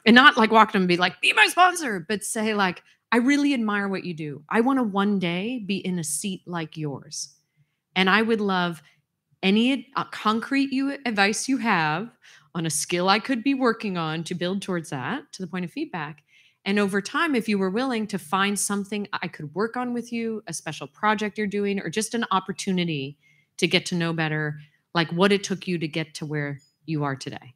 And not like walk to them and be like, be my sponsor, but say, like, I really admire what you do. I want to one day be in a seat like yours. And I would love any uh, concrete you advice you have on a skill I could be working on to build towards that to the point of feedback. And over time, if you were willing to find something I could work on with you, a special project you're doing, or just an opportunity to get to know better, like what it took you to get to where you are today,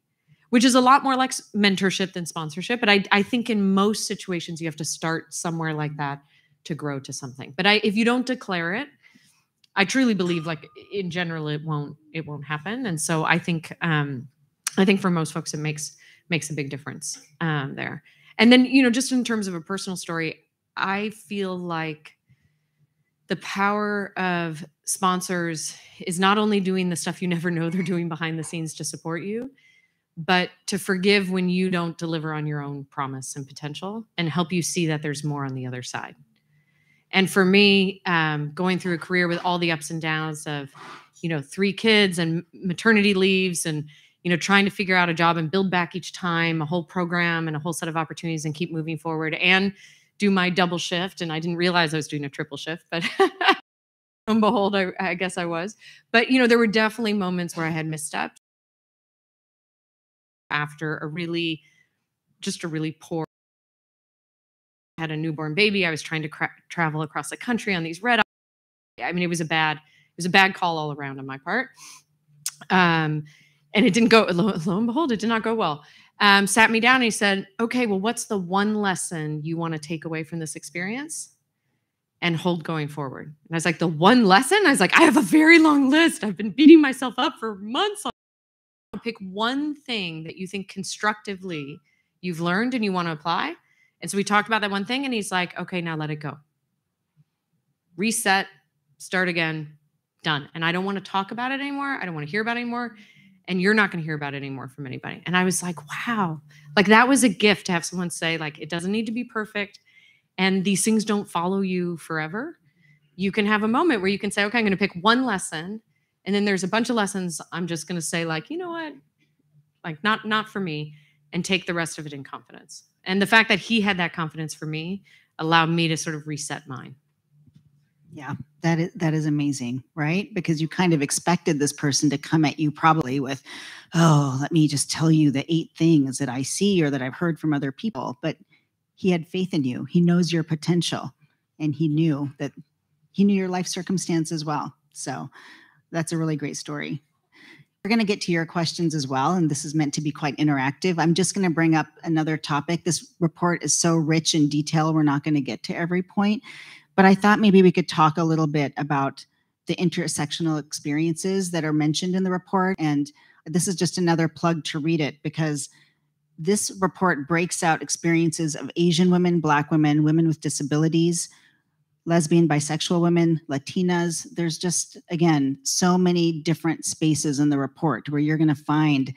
which is a lot more like mentorship than sponsorship. But I, I think in most situations, you have to start somewhere like that to grow to something. But I, if you don't declare it, I truly believe like in general, it won't, it won't happen. And so I think, um, I think for most folks, it makes makes a big difference um, there. And then, you know, just in terms of a personal story, I feel like the power of sponsors is not only doing the stuff you never know they're doing behind the scenes to support you, but to forgive when you don't deliver on your own promise and potential and help you see that there's more on the other side. And for me, um, going through a career with all the ups and downs of, you know, three kids and maternity leaves and, you know, trying to figure out a job and build back each time a whole program and a whole set of opportunities and keep moving forward and do my double shift. And I didn't realize I was doing a triple shift, but [LAUGHS] and behold, I, I guess I was. But, you know, there were definitely moments where I had missteps after a really, just a really poor had a newborn baby. I was trying to cra- travel across the country on these red. I mean, it was a bad, it was a bad call all around on my part. Um, and it didn't go. Lo, lo and behold, it did not go well. Um, sat me down and he said, "Okay, well, what's the one lesson you want to take away from this experience?" and hold going forward. And I was like, the one lesson? I was like, I have a very long list. I've been beating myself up for months. Pick one thing that you think constructively you've learned and you want to apply. And so we talked about that one thing, and he's like, okay, now let it go. Reset, start again, done. And I don't want to talk about it anymore. I don't want to hear about it anymore. And you're not going to hear about it anymore from anybody. And I was like, wow, like that was a gift to have someone say, like, it doesn't need to be perfect. And these things don't follow you forever. You can have a moment where you can say, okay, I'm going to pick one lesson. And then there's a bunch of lessons I'm just going to say, like, you know what? Like, not, not for me, and take the rest of it in confidence. And the fact that he had that confidence for me allowed me to sort of reset mine. Yeah, that is that is amazing, right? Because you kind of expected this person to come at you probably with, "Oh, let me just tell you the eight things that I see or that I've heard from other people." But he had faith in you. He knows your potential, and he knew that he knew your life circumstance as well. So, that's a really great story. We're going to get to your questions as well, and this is meant to be quite interactive. I'm just going to bring up another topic. This report is so rich in detail, we're not going to get to every point, but I thought maybe we could talk a little bit about the intersectional experiences that are mentioned in the report. And this is just another plug to read it because this report breaks out experiences of Asian women, Black women, women with disabilities, lesbian, bisexual women, Latinas. There's just, again, so many different spaces in the report where you're going to find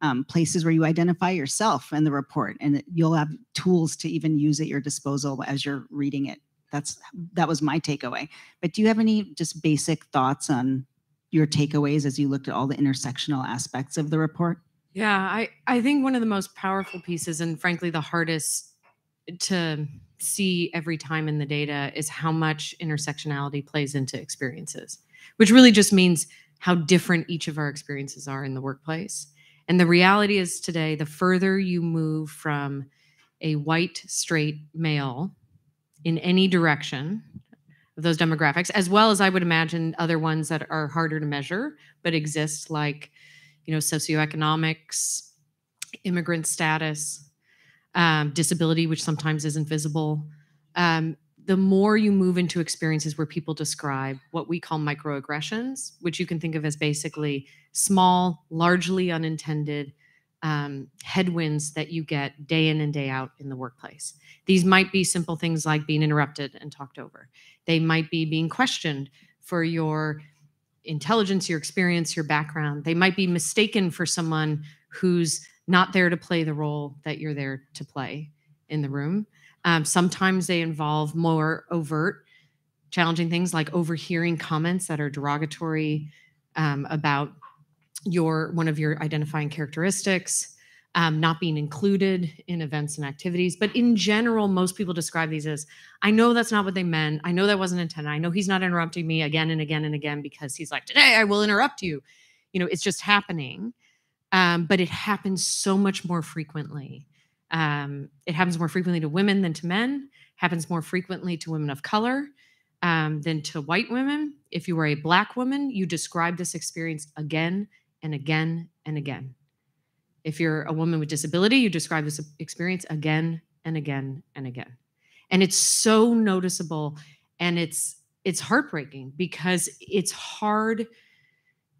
um, places where you identify yourself in the report, and you'll have tools to even use at your disposal as you're reading it. That's that was my takeaway. But do you have any just basic thoughts on your takeaways as you looked at all the intersectional aspects of the report? Yeah, I, I think one of the most powerful pieces, and frankly, the hardest to see every time in the data is how much intersectionality plays into experiences, which really just means how different each of our experiences are in the workplace. And the reality is today, the further you move from a white, straight male in any direction of those demographics, as well as I would imagine other ones that are harder to measure but exist, like you know socioeconomics, immigrant status, um, disability, which sometimes isn't visible. Um, the more you move into experiences where people describe what we call microaggressions, which you can think of as basically small, largely unintended um, headwinds that you get day in and day out in the workplace. These might be simple things like being interrupted and talked over. They might be being questioned for your intelligence, your experience, your background. They might be mistaken for someone who's not there to play the role that you're there to play in the room. Um, sometimes they involve more overt, challenging things like overhearing comments that are derogatory um, about your one of your identifying characteristics, um, not being included in events and activities. But in general, most people describe these as I know that's not what they meant. I know that wasn't intended. I know he's not interrupting me again and again and again because he's like, today I will interrupt you. You know, it's just happening um, but it happens so much more frequently. Um, it happens more frequently to women than to men, happens more frequently to women of color um, than to white women. If you were a black woman, you describe this experience again and again and again. If you're a woman with disability, you describe this experience again and again and again. And it's so noticeable and it's it's heartbreaking because it's hard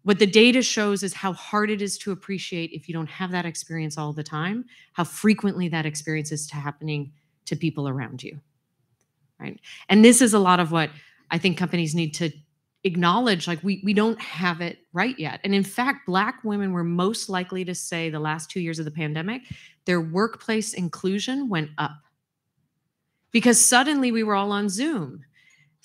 what the data shows is how hard it is to appreciate if you don't have that experience all the time how frequently that experience is to happening to people around you right and this is a lot of what i think companies need to acknowledge like we we don't have it right yet and in fact black women were most likely to say the last 2 years of the pandemic their workplace inclusion went up because suddenly we were all on zoom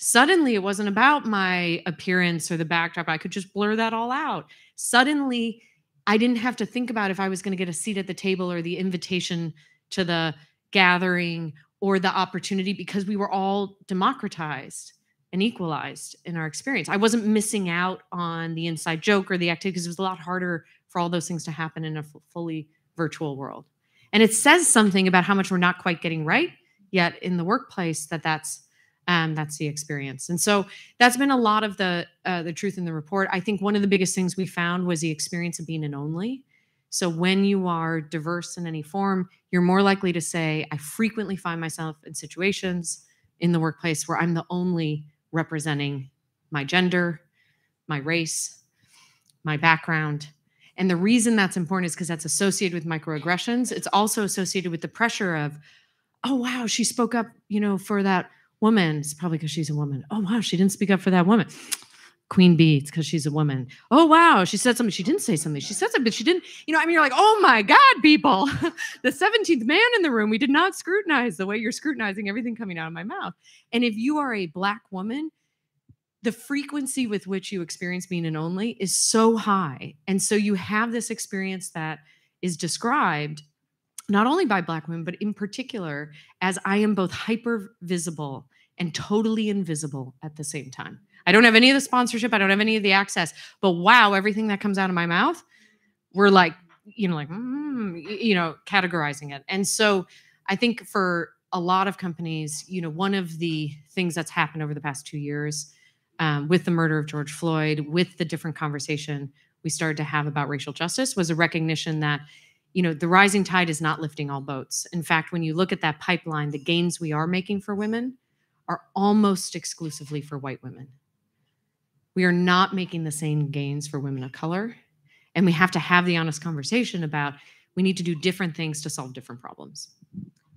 Suddenly, it wasn't about my appearance or the backdrop. I could just blur that all out. Suddenly, I didn't have to think about if I was going to get a seat at the table or the invitation to the gathering or the opportunity because we were all democratized and equalized in our experience. I wasn't missing out on the inside joke or the activity because it was a lot harder for all those things to happen in a f- fully virtual world. And it says something about how much we're not quite getting right yet in the workplace that that's um, that's the experience. And so that's been a lot of the uh, the truth in the report. I think one of the biggest things we found was the experience of being an only. So when you are diverse in any form, you're more likely to say, I frequently find myself in situations in the workplace where I'm the only representing my gender, my race, my background. And the reason that's important is because that's associated with microaggressions. It's also associated with the pressure of, oh, wow, she spoke up, you know, for that woman. It's probably because she's a woman. Oh, wow, she didn't speak up for that woman. Queen Bee, it's because she's a woman. Oh, wow, she said something. She didn't say something. She said something, but she didn't, you know, I mean, you're like, oh my God, people, [LAUGHS] the 17th man in the room, we did not scrutinize the way you're scrutinizing everything coming out of my mouth. And if you are a Black woman, the frequency with which you experience being an only is so high. And so you have this experience that is described not only by Black women, but in particular as I am both hyper visible and totally invisible at the same time. I don't have any of the sponsorship, I don't have any of the access, but wow, everything that comes out of my mouth, we're like, you know, like, mm, you know, categorizing it. And so I think for a lot of companies, you know, one of the things that's happened over the past two years um, with the murder of George Floyd, with the different conversation we started to have about racial justice, was a recognition that you know the rising tide is not lifting all boats. In fact, when you look at that pipeline, the gains we are making for women are almost exclusively for white women. We are not making the same gains for women of color, and we have to have the honest conversation about we need to do different things to solve different problems.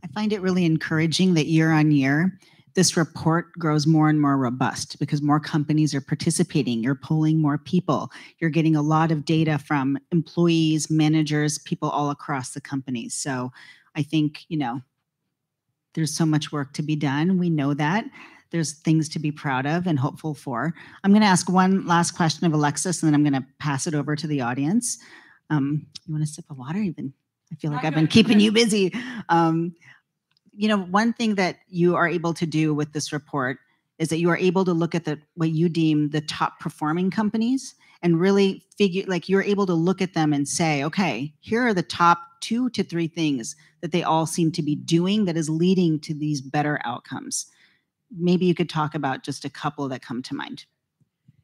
I find it really encouraging that year on year, this report grows more and more robust because more companies are participating. You're pulling more people. You're getting a lot of data from employees, managers, people all across the company. So I think, you know, there's so much work to be done. We know that. There's things to be proud of and hopeful for. I'm going to ask one last question of Alexis, and then I'm going to pass it over to the audience. Um, you want a sip of water? Even I feel like I've been keeping you busy. Um, you know, one thing that you are able to do with this report is that you are able to look at the what you deem the top performing companies and really figure like you're able to look at them and say okay here are the top two to three things that they all seem to be doing that is leading to these better outcomes maybe you could talk about just a couple that come to mind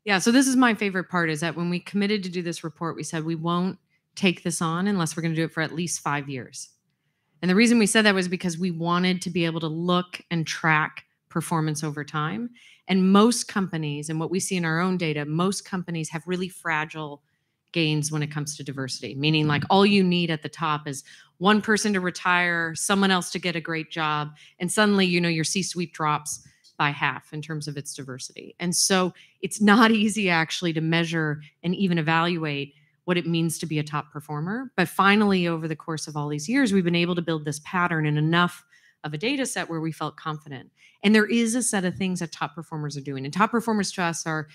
yeah so this is my favorite part is that when we committed to do this report we said we won't take this on unless we're going to do it for at least five years and the reason we said that was because we wanted to be able to look and track performance over time. And most companies, and what we see in our own data, most companies have really fragile gains when it comes to diversity, meaning like all you need at the top is one person to retire, someone else to get a great job, and suddenly, you know, your C suite drops by half in terms of its diversity. And so it's not [LAUGHS] easy actually to measure and even evaluate what it means to be a top performer. But finally, over the course of all these years, we've been able to build this pattern in enough of a data set where we felt confident. And there is a set of things that top performers are doing. And top performers to us are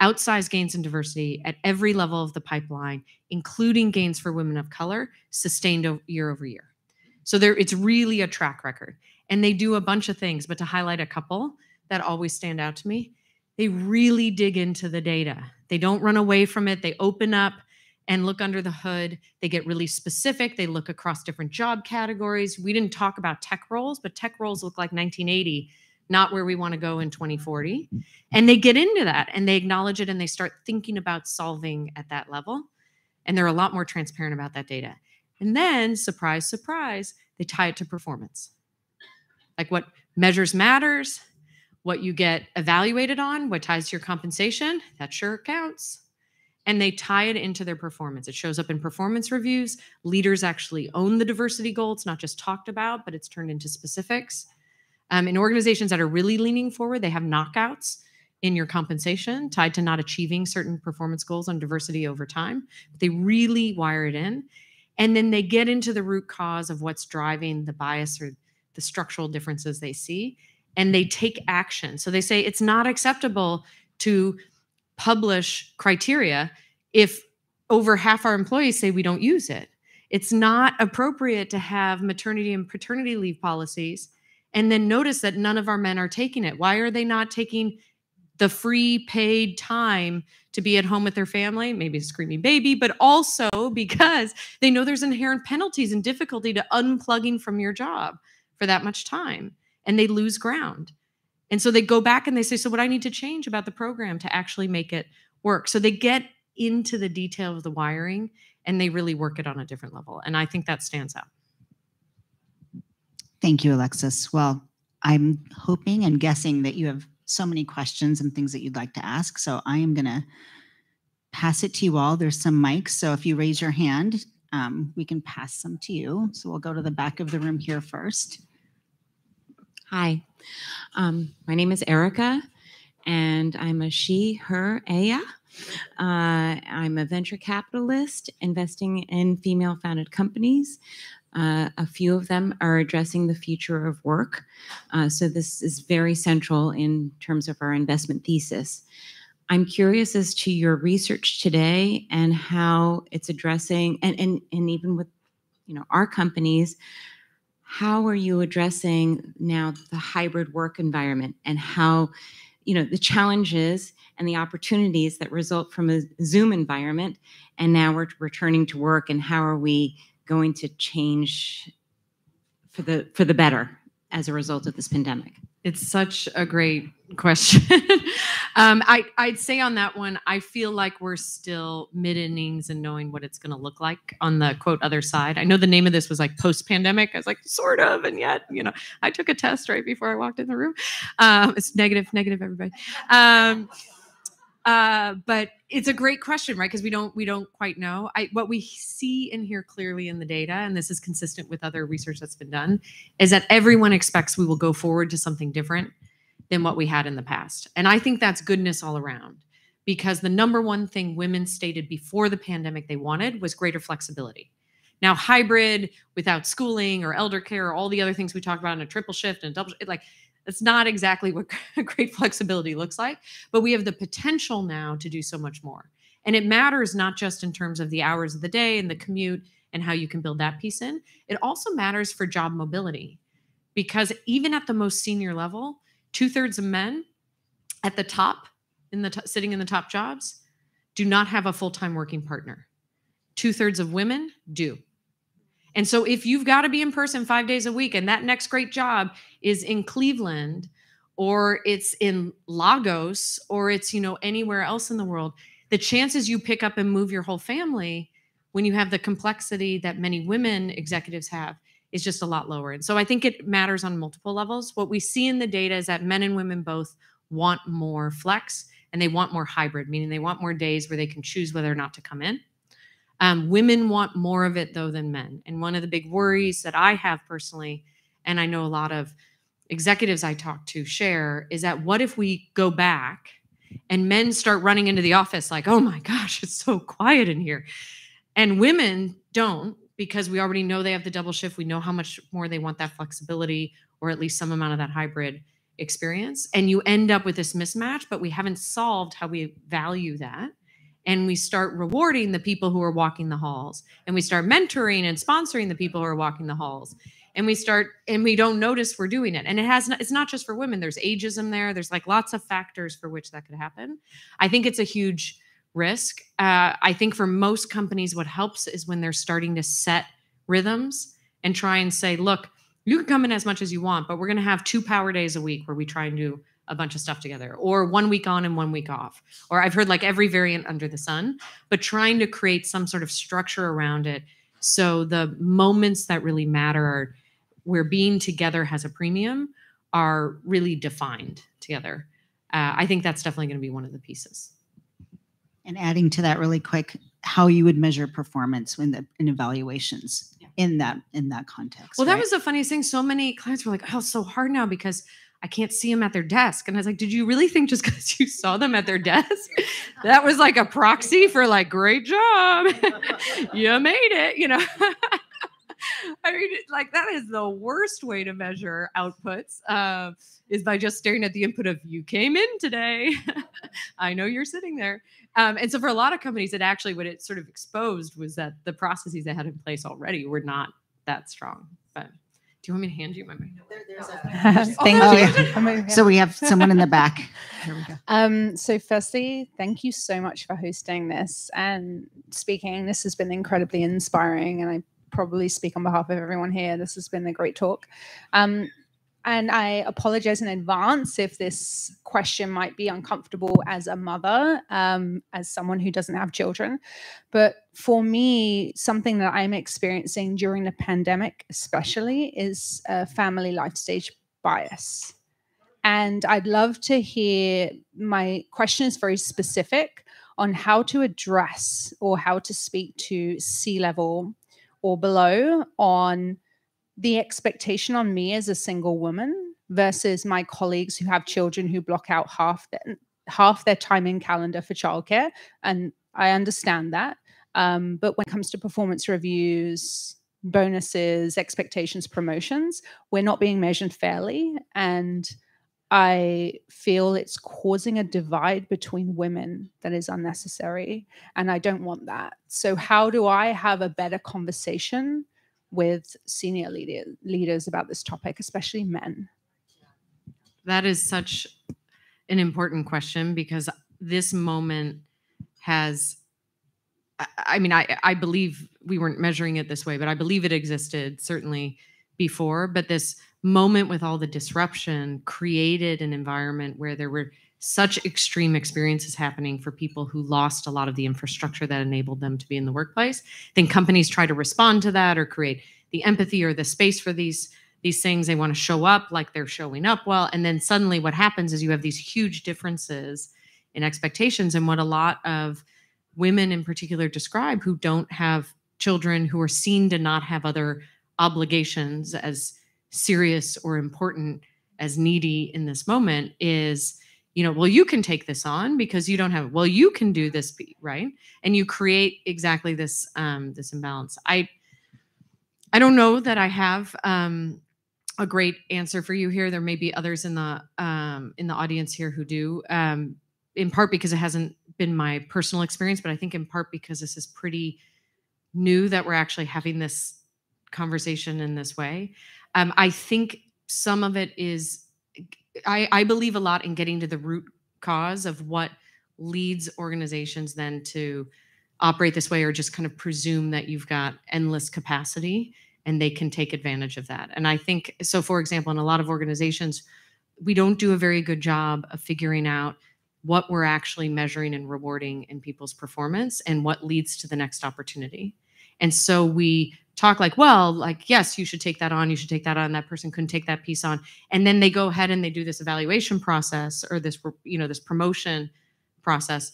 outsized gains in diversity at every level of the pipeline, including gains for women of color, sustained year over year. So there, it's really a track record. And they do a bunch of things, but to highlight a couple that always stand out to me, they really dig into the data. They don't run away from it. They open up and look under the hood. They get really specific. They look across different job categories. We didn't talk about tech roles, but tech roles look like 1980, not where we want to go in 2040. And they get into that and they acknowledge it and they start thinking about solving at that level. And they're a lot more transparent about that data. And then, surprise, surprise, they tie it to performance. Like what measures matters, what you get evaluated on, what ties to your compensation, that sure counts and they tie it into their performance. It shows up in performance reviews. Leaders actually own the diversity goal. It's not just talked about, but it's turned into specifics. Um, in organizations that are really leaning forward, they have knockouts in your compensation tied to not achieving certain performance goals on diversity over time. They really wire it in. And then they get into the root cause of what's driving the bias or the structural differences they see. And they take action. So they say it's not acceptable to publish criteria if over half our employees say we don't use it. It's not appropriate to have maternity and paternity leave policies and then notice that none of our men are taking it. Why are they not taking the free paid time to be at home with their family, maybe a screaming baby, but also [LAUGHS] because they know there's inherent penalties and difficulty to unplugging from your job for that much time and they lose ground. And so they go back and they say, So, what I need to change about the program to actually make it work? So they get into the detail of the wiring and they really work it on a different level. And I think that stands out. Thank you, Alexis. Well, I'm hoping and guessing that you have so many questions and things that you'd like to ask. So I am going to pass it to you all. There's some mics. So if you raise your hand, um, we can pass some to you. So we'll go to the back of the room here first. Hi, um, my name is Erica, and I'm a she, her, Aya. Uh, I'm a venture capitalist investing in female founded companies. Uh, a few of them are addressing the future of work. Uh, so, this is very central in terms of our investment thesis. I'm curious as to your research today and how it's addressing, and, and, and even with you know our companies, how are you addressing now the hybrid work environment and how you know the challenges and the opportunities that result from a zoom environment and now we're returning to work and how are we going to change for the for the better as a result of this pandemic? It's such a great question. [LAUGHS] um, I, I'd say on that one, I feel like we're still mid innings and knowing what it's going to look like on the quote other side. I know the name of this was like post pandemic. I was like, sort of. And yet, you know, I took a test right before I walked in the room. Um, it's negative, negative, everybody. Um, uh, but it's a great question, right? Because we don't we don't quite know. I what we see and hear clearly in the data, and this is consistent with other research that's been done, is that everyone expects we will go forward to something different than what we had in the past. And I think that's goodness all around because the number one thing women stated before the pandemic they wanted was greater flexibility. Now, hybrid without schooling or elder care or all the other things we talked about in a triple shift and a double, like that's not exactly what [LAUGHS] great flexibility looks like, but we have the potential now to do so much more. And it matters not just in terms of the hours of the day and the commute and how you can build that piece in. It also matters for job mobility because even at the most senior level, two thirds of men at the top, in the t- sitting in the top jobs, do not have a full time working partner. Two thirds of women do. And so if you've got to be in person five days a week and that next great job is in Cleveland or it's in Lagos or it's, you know, anywhere else in the world, the chances you pick up and move your whole family when you have the complexity that many women executives have is just a lot lower. And so I think it matters on multiple levels. What we see in the data is that men and women both want more flex and they want more hybrid, meaning they want more days where they can choose whether or not to come in. Um, women want more of it though than men. And one of the big worries that I have personally, and I know a lot of executives I talk to share, is that what if we go back and men start running into the office like, oh my gosh, it's so quiet in here. And women don't because we already know they have the double shift. We know how much more they want that flexibility or at least some amount of that hybrid experience. And you end up with this mismatch, but we haven't solved how we value that. And we start rewarding the people who are walking the halls. And we start mentoring and sponsoring the people who are walking the halls. And we start and we don't notice we're doing it. And it has it's not just for women. There's ageism there. There's like lots of factors for which that could happen. I think it's a huge risk. Uh, i think for most companies what helps is when they're starting to set rhythms and try and say look you can come in as much as you want but we're going to have two power days a week where we try and do a bunch of stuff together or one week on and one week off. Or i've heard like every variant under the sun but trying to create some sort of structure around it so the moments that really matter are where being together has a premium are really defined together. Uh, i think that's definitely going to be one of the pieces and adding to that really quick how you would measure performance when the in evaluations yeah. in that in that context well right? that was the funniest thing so many clients were like oh it's so hard now because I can't see them at their desk. And I was like, did you really think just [LAUGHS] because you saw them at their desk, [LAUGHS] that was like a proxy for like, great job. [LAUGHS] you made it, you know? [LAUGHS] I mean, like that is the worst way to measure outputs. Uh, is by just staring at the input of you came in today. [LAUGHS] I know you're sitting there. Um, and so for a lot of companies, it actually what it sort of exposed was that the processes they had in place already were not that strong. But do you want me to hand you my mic? [LAUGHS] Thank Oh, you. So we have someone in the back. Here we go. Um, so firstly, thank you so much for hosting this and speaking. This has been incredibly inspiring, and I probably speak on behalf of everyone here. This has been a great talk. Um, and I apologize in advance if this question might be uncomfortable as a mother, um, as someone who doesn't have children. But for me, something that I'm experiencing during the pandemic, especially, is a family life stage bias. And I'd love to hear my question is very specific on how to address or how to speak to C level or below on the expectation on me as a single woman versus my colleagues who have children who block out half their, half their time in calendar for childcare. And I understand that. Um, but when it comes to performance reviews, bonuses, expectations, promotions, we're not being measured fairly. And I feel it's causing a divide between women that is unnecessary. And I don't want that. So, how do I have a better conversation with senior leader, leaders about this topic, especially men? That is such an important question because this moment has I- mean, I I believe we weren't measuring it this way, but I believe it existed certainly before. But this moment with all the disruption created an environment where there were such extreme experiences happening for people who lost a lot of the infrastructure that enabled them to be in the workplace. Then companies try to respond to that or create the empathy or the space for these these things. They want to show up like they're showing up well, and then suddenly what happens is you have these huge differences in expectations and what a lot of women in particular describe who don't have children who are seen to not have other obligations as serious or important as needy in this moment is you know well you can take this on because you don't have well you can do this right? And you create exactly this um this imbalance. I i don't know that i have um a great answer for you here. There may be others in the um in the audience here who do um in part because it hasn't been my personal experience, but I think in part because this is pretty new that we're actually having this conversation in this way. Um, I think some of it is, I, I believe a lot in getting to the root cause of what leads organizations then to operate this way or just kind of presume that you've got endless capacity and they can take advantage of that. And I think, so for example, in a lot of organizations, we don't do a very good job of figuring out what we're actually measuring and rewarding in people's performance and what leads to the next opportunity. And so we talk like, well, like, yes, you should take that on, you should take that on, that person couldn't take that piece on. And then they go ahead and they do this evaluation process or this, you know, this promotion process.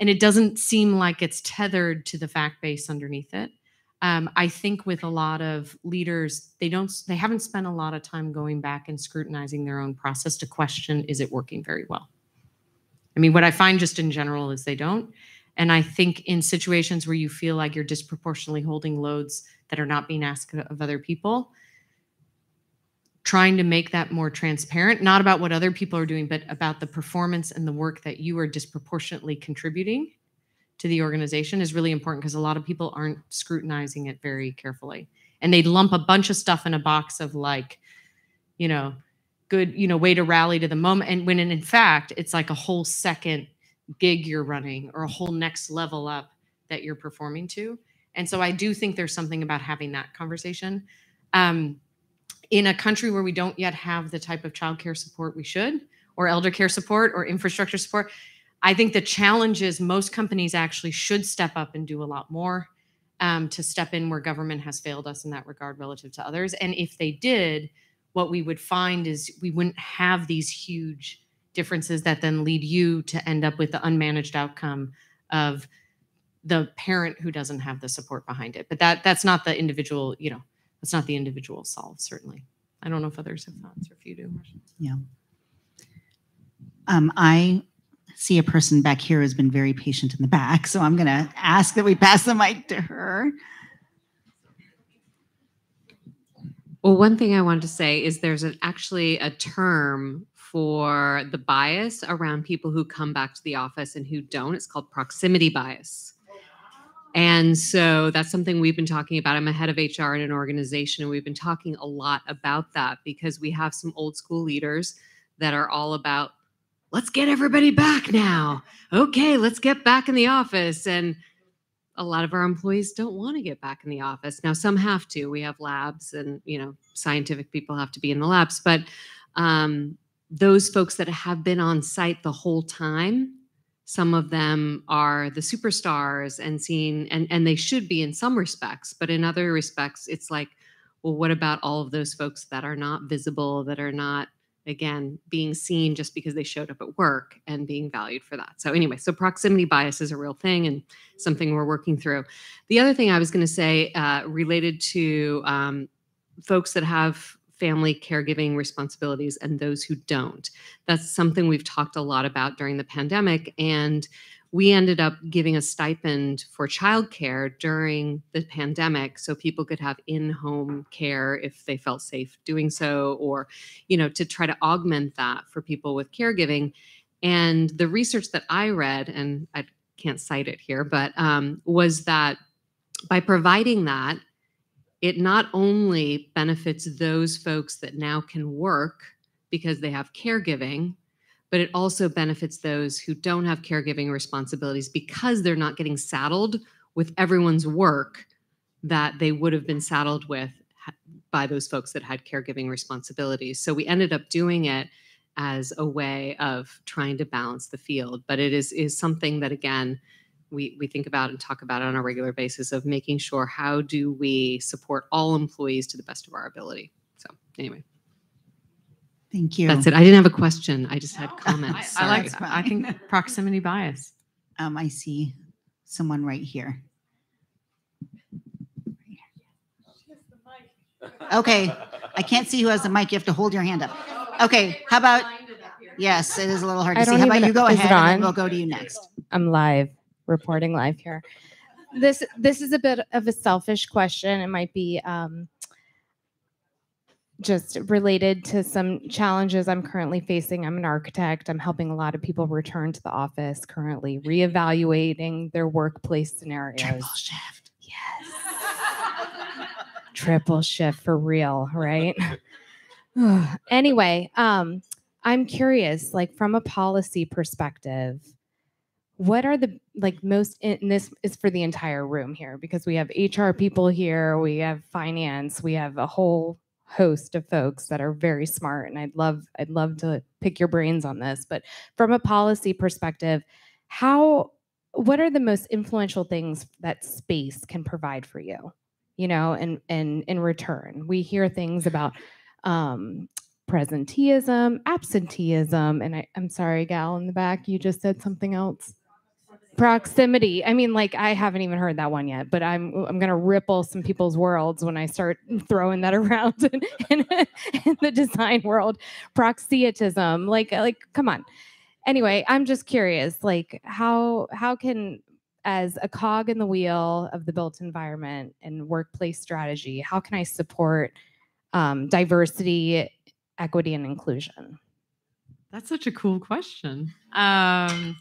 And it doesn't seem like it's tethered to the fact base underneath it. Um, I think with a lot of leaders, they don't, they haven't spent a lot of time going back and scrutinizing their own process to question, is it working very well? I mean, what I find just in general is they don't. And I think in situations where you feel like you're disproportionately holding loads that are not being asked of other people, trying to make that more transparent, not about what other people are doing, but about the performance and the work that you are disproportionately contributing to the organization is really important because a lot of people aren't scrutinizing it very carefully. And they lump a bunch of stuff in a box of like, you know, good, you know, way to rally to the moment. And when in, fact, it's like a whole second gig you're running or a whole next level up that you're performing to. And so I do think there's something about having that conversation. Um, in a country where we don't yet have the type of childcare support we should, or elder care support, or infrastructure support, I think the challenge is most companies actually should step up and do a lot more um, to step in where government has failed us in that regard relative to others. And if they did, what we would find is we wouldn't have these huge differences that then lead you to end up with the unmanaged outcome of the parent who doesn't have the support behind it. But that that's not the individual, you know, that's not the individual solve, certainly. I don't know if others have thoughts or if you do. Yeah. Um, I see a person back here who's been very patient in the back, so I'm going to ask that we pass the mic to her. Well, one thing I wanted to say is there's an, actually a term for the bias around people who come back to the office and who don't. It's called proximity bias. And so that's something we've been talking about. I'm a head of HR in an organization, and we've been talking a lot about that because we have some old school leaders that are all about, let's get everybody back now. Okay, let's get back in the office. And a lot of our employees don't want to get back in the office. Now, some have to. We have labs, and you know, scientific people have to be in the labs. But um, those folks that have been on site the whole time some of them are the superstars and seen and and they should be in some respects but in other respects it's like well what about all of those folks that are not visible that are not again being seen just because they showed up at work and being valued for that? So anyway so proximity bias is a real thing and something we're working through. The other thing i was going to say uh, related to um, folks that have family caregiving responsibilities and those who don't. That's something we've talked a lot about during the pandemic. And we ended up giving a stipend for childcare during the pandemic so people could have in-home care if they felt safe doing so or you know to try to augment that for people with caregiving and the research that i read and i can't cite it here but um, was that by providing that it not only benefits those folks that now can work because they have caregiving, but it also benefits those who don't have caregiving responsibilities because they're not getting saddled with everyone's work that they would have been saddled with by those folks that had caregiving responsibilities. So we ended up doing it as a way of trying to balance the field, but it is is something that again we, we think about and talk about it on a regular basis of making sure how do we support all employees to the best of our ability. So anyway. Thank you. That's it. I didn't have a question. I just had [LAUGHS] comments. I, I like I think [LAUGHS] proximity bias. Um, I see someone right here. Okay, I can't see who has the mic. You have to hold your hand up. Okay, how about? Yes, it is a little hard to see. How about you go ahead, and then we'll go to you next. I'm live, reporting live here. This this is a bit of a selfish question. It might be um, just related to some challenges I'm currently facing. I'm an architect. I'm helping a lot of people return to the office currently, reevaluating their workplace scenarios. Triple shift. Yes. [LAUGHS] Triple shift for real, right? [LAUGHS] [SIGHS] anyway, um, I'm curious, like from a policy perspective, what are the like most and this is for the entire room here because we have HR people here, we have finance, we have a whole host of folks that are very smart and I'd love I'd love to pick your brains on this, but from a policy perspective, how what are the most influential things that space can provide for you you know and and in return? We hear things about um presenteeism absenteeism and I, i'm sorry gal in the back you just said something else proximity. I mean like i haven't even heard that one yet but i'm i'm gonna ripple some people's worlds when i start throwing that [LAUGHS] around in, in, in the design world. Proxetism like like come on. Anyway i'm just curious like how how can as a cog in the wheel of the built environment and workplace strategy how can i support um, diversity equity and inclusion? That's such a cool question. Um,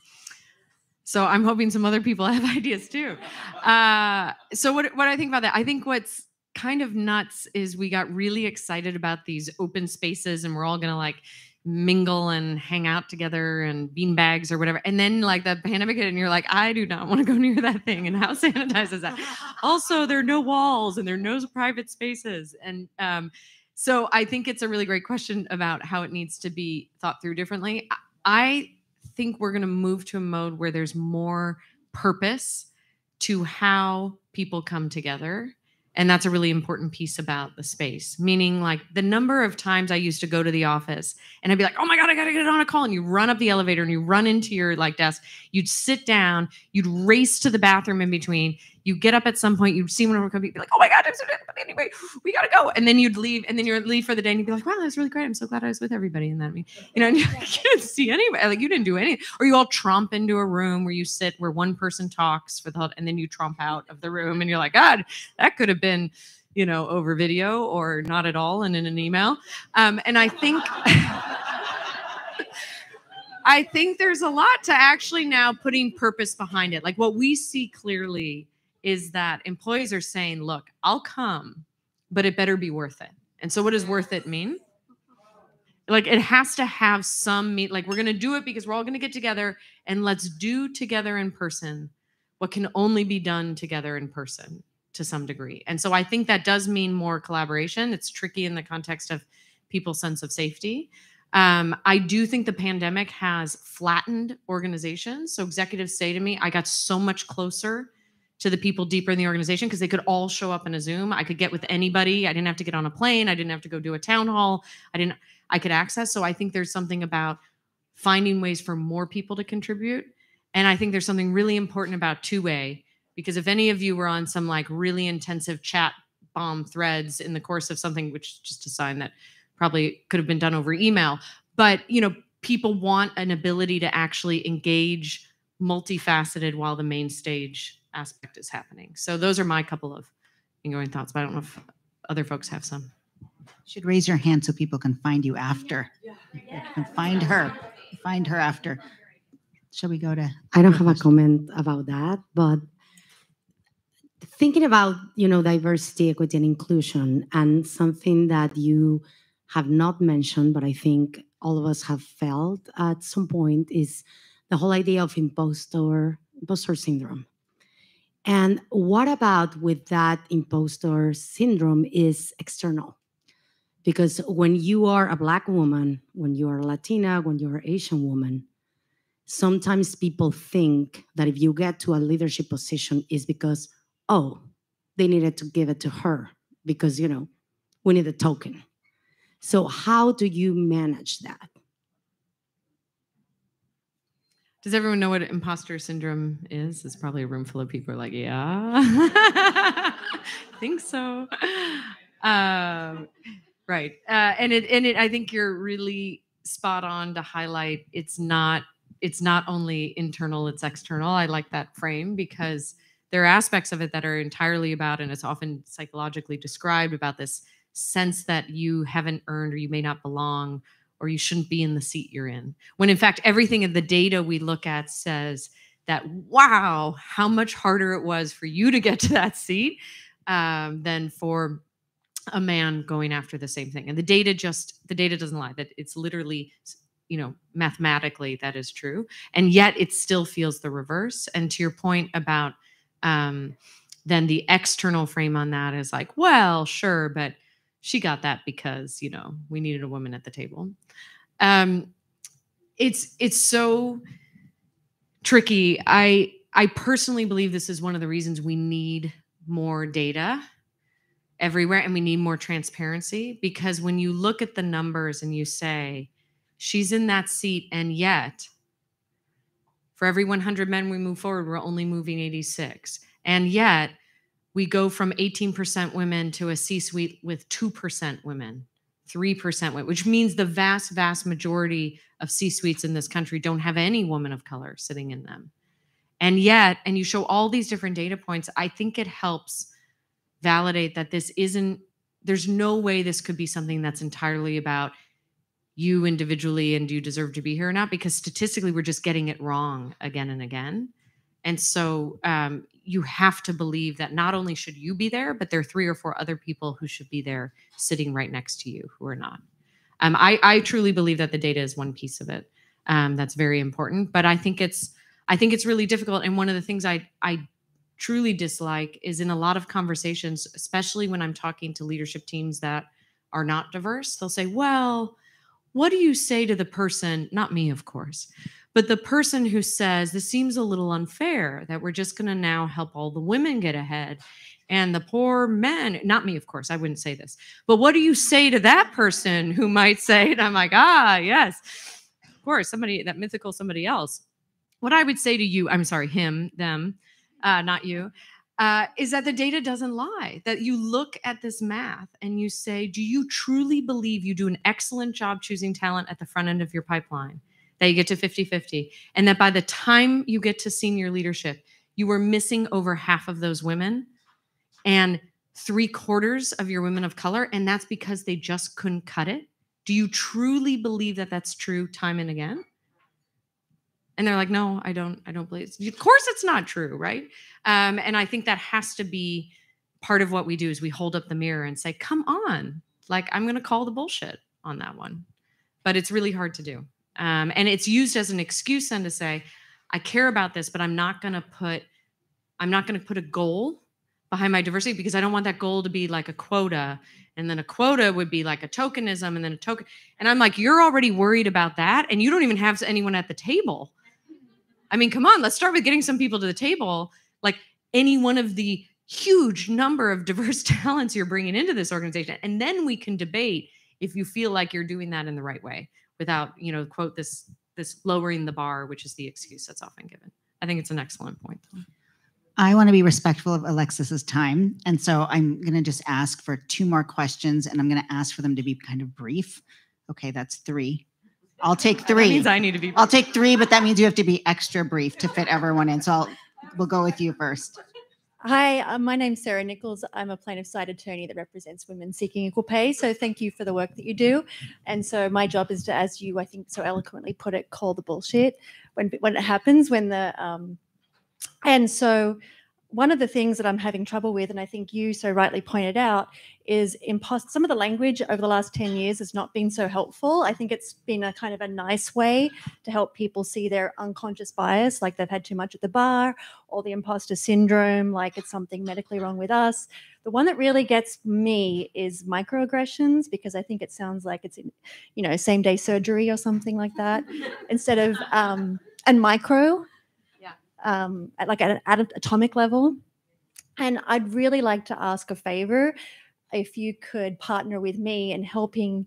so I'm hoping some other people [LAUGHS] have ideas too. Uh, so what what I think about that? I think what's kind of nuts is we got really excited about these open spaces and we're all gonna like mingle and hang out together and bean bags or whatever. And then like the pandemic hit and you're like, I do not want to go [LAUGHS] near that thing. And how [LAUGHS] sanitized is that? also, there are no walls and there are no private spaces. And um, so I think it's a really great question about how it needs to be thought through differently. I- I think we're going to move to a mode where there's more purpose to how people come together. And that's a really important piece about the space. Meaning, like the number of times I used to go to the office and I'd be like, oh my God, I got to get on a call. And you run up the elevator and you run into your like desk. You'd sit down, you'd race to the bathroom in between. You get up at some point, you'd see one of them come, you'd be like, oh my God, I'm so dead. But anyway, we got to go. And then you'd leave and then you'd leave for the day and you'd be like, wow, that was really great. I'm so glad I was with everybody in that meeting. You know, and you didn't [LAUGHS] see anybody. Like you didn't do anything. Or you all tromp into a room where you sit where one person talks for the whole, and then you tromp out of the room and you're like, God, that could have been, you know, over video or not at all and in an email. Um, and I think. [LAUGHS] I think there's a lot to actually now putting purpose behind it. Like what we see clearly is that employees are saying, look, I'll come, but it better be worth it. And so what does worth it mean? Like it has to have some meat. Like we're going to do it because we're all going to get together and let's do together in person what can only be done together in person to some degree. And so I think that does mean more collaboration. It's tricky in the context of people's sense of safety. Um, I do think the pandemic has flattened organizations. So executives say to me, I got so much closer to the people deeper in the organization because they could all show up in a Zoom. I could get with anybody. I didn't have to get on a plane. I didn't have to go do a town hall. I didn't, I could access. So I think there's something about finding ways for more people to contribute. And I think there's something really important about two way because if any of you were on some like really intensive chat bomb threads in the course of something, which is just a sign that probably could have been done over email, but you know, people want an ability to actually engage multifaceted while the main stage aspect is happening. So those are my couple of ingoing thoughts, but I don't know if other folks have some. You should raise your hand so people can find you after. And find her. Find her after. Shall we go to? I don't have a comment about that, but thinking about you know diversity, equity, and inclusion, and something that you have not mentioned, but I think all of us have felt at some point is the whole idea of impostor impostor syndrome. And what about with that impostor syndrome is external? Because when you are a Black woman, when you are Latina, when you're Asian woman, sometimes people think that if you get to a leadership position is because, oh, they needed to give it to her because, you know, we need a token. So, how do you manage that? Does everyone know what imposter syndrome is? It's probably a room full of people like, yeah, I [LAUGHS] think so. Um, right. Uh, and it, and it, I think you're really spot on to highlight it's not, it's not only internal, it's external. I like that frame because there are aspects of it that are entirely about, and it's often psychologically described about this sense that you haven't earned or you may not belong or you shouldn't be in the seat you're in. When in fact, everything in the data we look at says that, wow, how much harder it was for you to get to that seat um, than for a man going after the same thing. And the data just, the data doesn't lie, that it's literally, you know, mathematically that is true. And yet it still feels the reverse. And to your point about, um, then the external frame on that is like, well, sure, but she got that because you know we needed a woman at the table. Um it's it's so tricky. I i personally believe this is one of the reasons we need more data everywhere and we need more transparency because when you look at the numbers and you say she's in that seat and yet for every 100 men we move forward we're only moving 86 and yet we go from 18% women to a C suite with 2% women, 3% women, which means the vast, vast majority of C suites in this country don't have any woman of color sitting in them. And yet, and you show all these different data points, I think it helps validate that this isn't, there's no way this could be something that's entirely about you individually and do you deserve to be here or not? Because statistically, we're just getting it wrong again and again. And so um, you have to believe that not only should you be there, but there are three or four other people who should be there sitting right next to you who are not. Um, I, I truly believe that the data is one piece of it. Um, that's very important, but I think it's I think it's really difficult. And one of the things I I truly dislike is in a lot of conversations, especially when I'm talking to leadership teams that are not diverse, they'll say, "Well, what do you say to the person? Not me, of course." But the person who says, this seems a little unfair that we're just going to now help all the women get ahead and the poor men, not me, of course, I wouldn't say this, but what do you say to that person who might say, and I'm like, ah, yes, of course, somebody, that mythical somebody else. What I would say to you, I'm sorry, him, them, uh, not you, uh, is that the data doesn't lie. That you look at this math and you say, do you truly believe you do an excellent job choosing talent at the front end of your pipeline? That you get to 50 50, and that by the time you get to senior leadership, you were missing over half of those women. And three quarters of your women of color, and that's because they just couldn't cut it? Do you truly believe that that's true time and again? And they're like, no, I don't, I don't believe. it. Of course, it's not true, right? Um, and I think that has to be part of what we do is we hold up the mirror and say, come on, like I'm going to call the bullshit on that one. But it's really hard to do. Um, and it's used as an excuse then to say, I care about this, but I'm not going to put, I'm not going to put a goal behind my diversity because I don't want that goal to be like a quota. And then a quota would be like a tokenism and then a token. And I'm like, you're already worried about that. And you don't even have anyone at the table. I mean, come on, let's start with getting some people to the table. Like any one of the huge number of diverse [LAUGHS] talents you're bringing into this organization. And then we can debate if you feel like you're doing that in the right way without, you know, quote this this lowering the bar, which is the excuse that's often given. I think it's an excellent point. Though. I want to be respectful of Alexis's time. And so I'm going to just ask for two more questions and I'm going to ask for them to be kind of brief. Okay, that's three. I'll take That three. means I need to be. I'll take three, but that means you have to be extra brief to fit everyone in. So I'll, we'll go with you first. Hi, uh, my name's Sarah Nichols. I'm a plaintiff side attorney that represents women seeking equal pay. So thank you for the work that you do. And so my job is to, as you I think so eloquently put it, call the bullshit when when it happens. When the um, and so one of the things that I'm having trouble with, and I think you so rightly pointed out, is impost. Some of the language over the last ten years has not been so helpful. I think it's been a kind of a nice way to help people see their unconscious bias, like they've had too much at the bar, or the imposter syndrome, like it's something medically wrong with us. The one that really gets me is microaggressions because I think it sounds like it's in, you know, same day surgery or something like that, [LAUGHS] instead of um, and micro. Um, at like at at an atomic level. And I'd really like to ask a favor if you could partner with me in helping,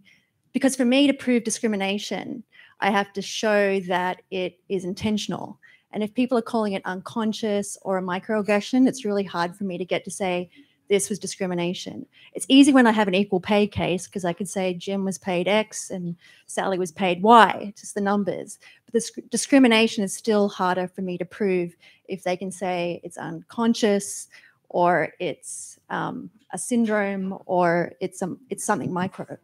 because for me to prove discrimination, I have to show that it is intentional. And if people are calling it unconscious or a microaggression, it's really hard for me to get to say this was discrimination. It's easy when I have an equal pay case because I could say Jim was paid X and Sally was paid Y, just the numbers. But the sc- discrimination is still harder for me to prove if they can say it's unconscious or it's um, a syndrome or it's some it's something micro.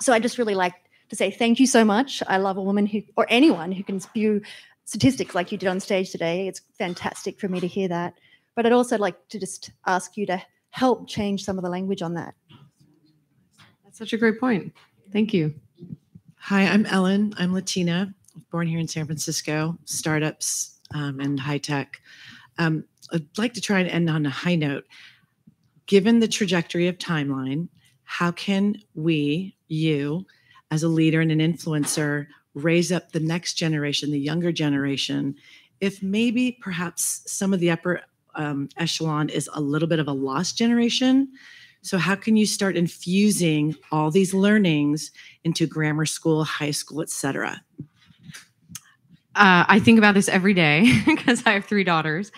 So I just really like to say thank you so much. I love a woman who or anyone who can spew statistics like you did on stage today. It's fantastic for me to hear that. But I'd also like to just ask you to help change some of the language on that. That's such a great point. Thank you. Hi, I'm Ellen. I'm Latina, born here in San Francisco, startups um, and high tech. Um, I'd like to try and end on a high note. Given the trajectory of timeline, how can we, you, as a leader and an influencer, raise up the next generation, the younger generation, if maybe perhaps some of the upper um, echelon is a little bit of a lost generation? So, how can you start infusing all these learnings into grammar school, high school, et cetera? uh, I think about this every day [LAUGHS] because I have three daughters.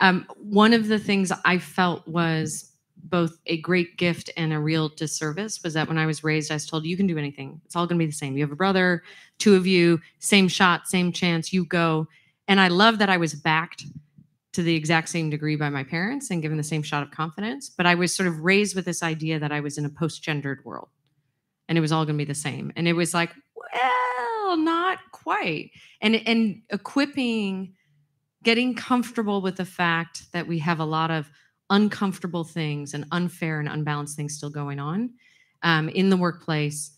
Um, one of the things I felt was both a great gift and a real disservice was that when I was raised, I was told, you can do anything. It's all going to be the same. You have a brother, two of you, same shot, same chance, you go. And I love that I was backed to the exact same degree by my parents and given the same shot of confidence. But I was sort of raised with this idea that I was in a post gendered world and it was all going to be the same. And it was like, well, not quite. And and equipping, getting comfortable with the fact that we have a lot of uncomfortable things and unfair and unbalanced things still going on um, in the workplace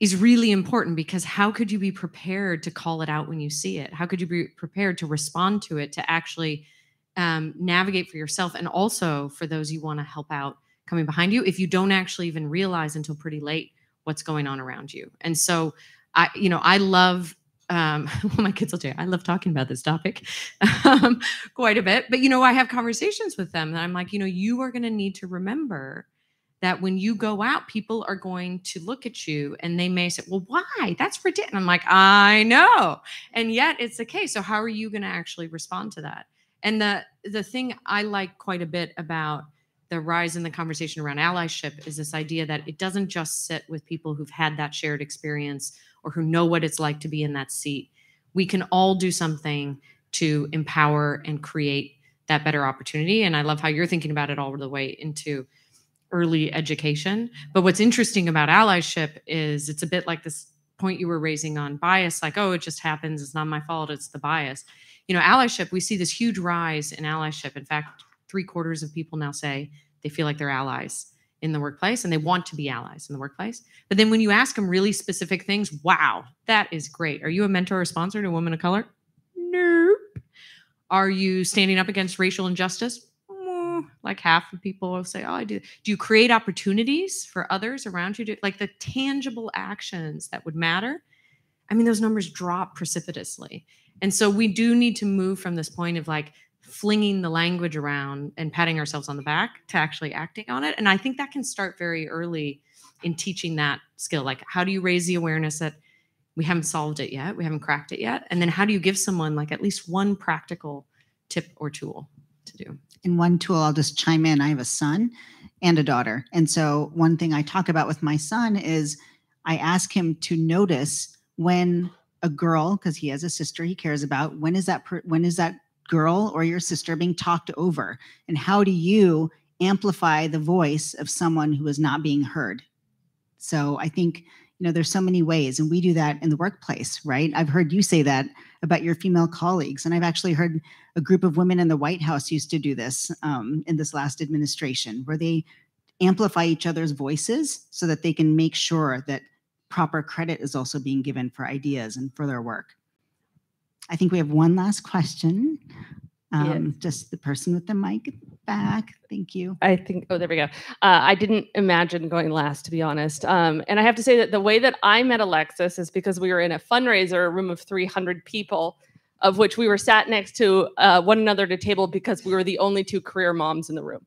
is really important because how could you be prepared to call it out when you see it? How could you be prepared to respond to it to actually um, navigate for yourself and also for those you want to help out coming behind you if you don't actually even realize until pretty late what's going on around you? And so I, you know, I love um, [LAUGHS] well, my kids will tell you, I love talking about this topic [LAUGHS] um, quite a bit. But, you know, I have conversations with them that I'm like, you know, you are going to need to remember that when you go out, people are going to look at you and they may say, well, why? That's ridiculous. I'm like, I know. And yet it's the case. So how are you going to actually respond to that? And the the thing I like quite a bit about the rise in the conversation around allyship is this idea that it doesn't just sit with people who've had that shared experience or who know what it's like to be in that seat. We can all do something to empower and create that better opportunity. And I love how you're thinking about it all the way into early education. But what's interesting about allyship is it's a bit like this point you were raising on bias, like, oh, it just happens. It's not my fault. It's the bias. You know, allyship, we see this huge rise in allyship. In fact, three quarters of people now say they feel like they're allies in the workplace and they want to be allies in the workplace. But then when you ask them really specific things, wow, that is great. Are you a mentor or sponsor to a woman of color? Nope. Are you standing up against racial injustice? Like half of people will say, "Oh, I do." Do you create opportunities for others around you to like the tangible actions that would matter? I mean, those numbers drop precipitously. And so we do need to move from this point of like flinging the language around and patting ourselves on the back to actually acting on it. And I think that can start very early in teaching that skill. Like, how do you raise the awareness that we haven't solved it yet, we haven't cracked it yet? And then how do you give someone like at least one practical tip or tool to do? In one tool, I'll just chime in. I have a son and a daughter. And so, one thing I talk about with my son is I ask him to notice when a girl, because he has a sister he cares about, when is that per, when is that girl or your sister being talked over, and how do you amplify the voice of someone who is not being heard? So I think you know there's so many ways, and we do that in the workplace, right? I've heard you say that about your female colleagues, and I've actually heard a group of women in the White House used to do this um, in this last administration, where they amplify each other's voices so that they can make sure that proper credit is also being given for ideas and for their work. I think we have one last question. Um, Just the person with the mic back. Thank you. I think, oh, there we go. Uh, I didn't imagine going last, to be honest. Um, and I have to say that the way that I met Alexis is because we were in a fundraiser, a room of 300 people, of which we were sat next to uh, one another at a table because we were the only two career moms in the room.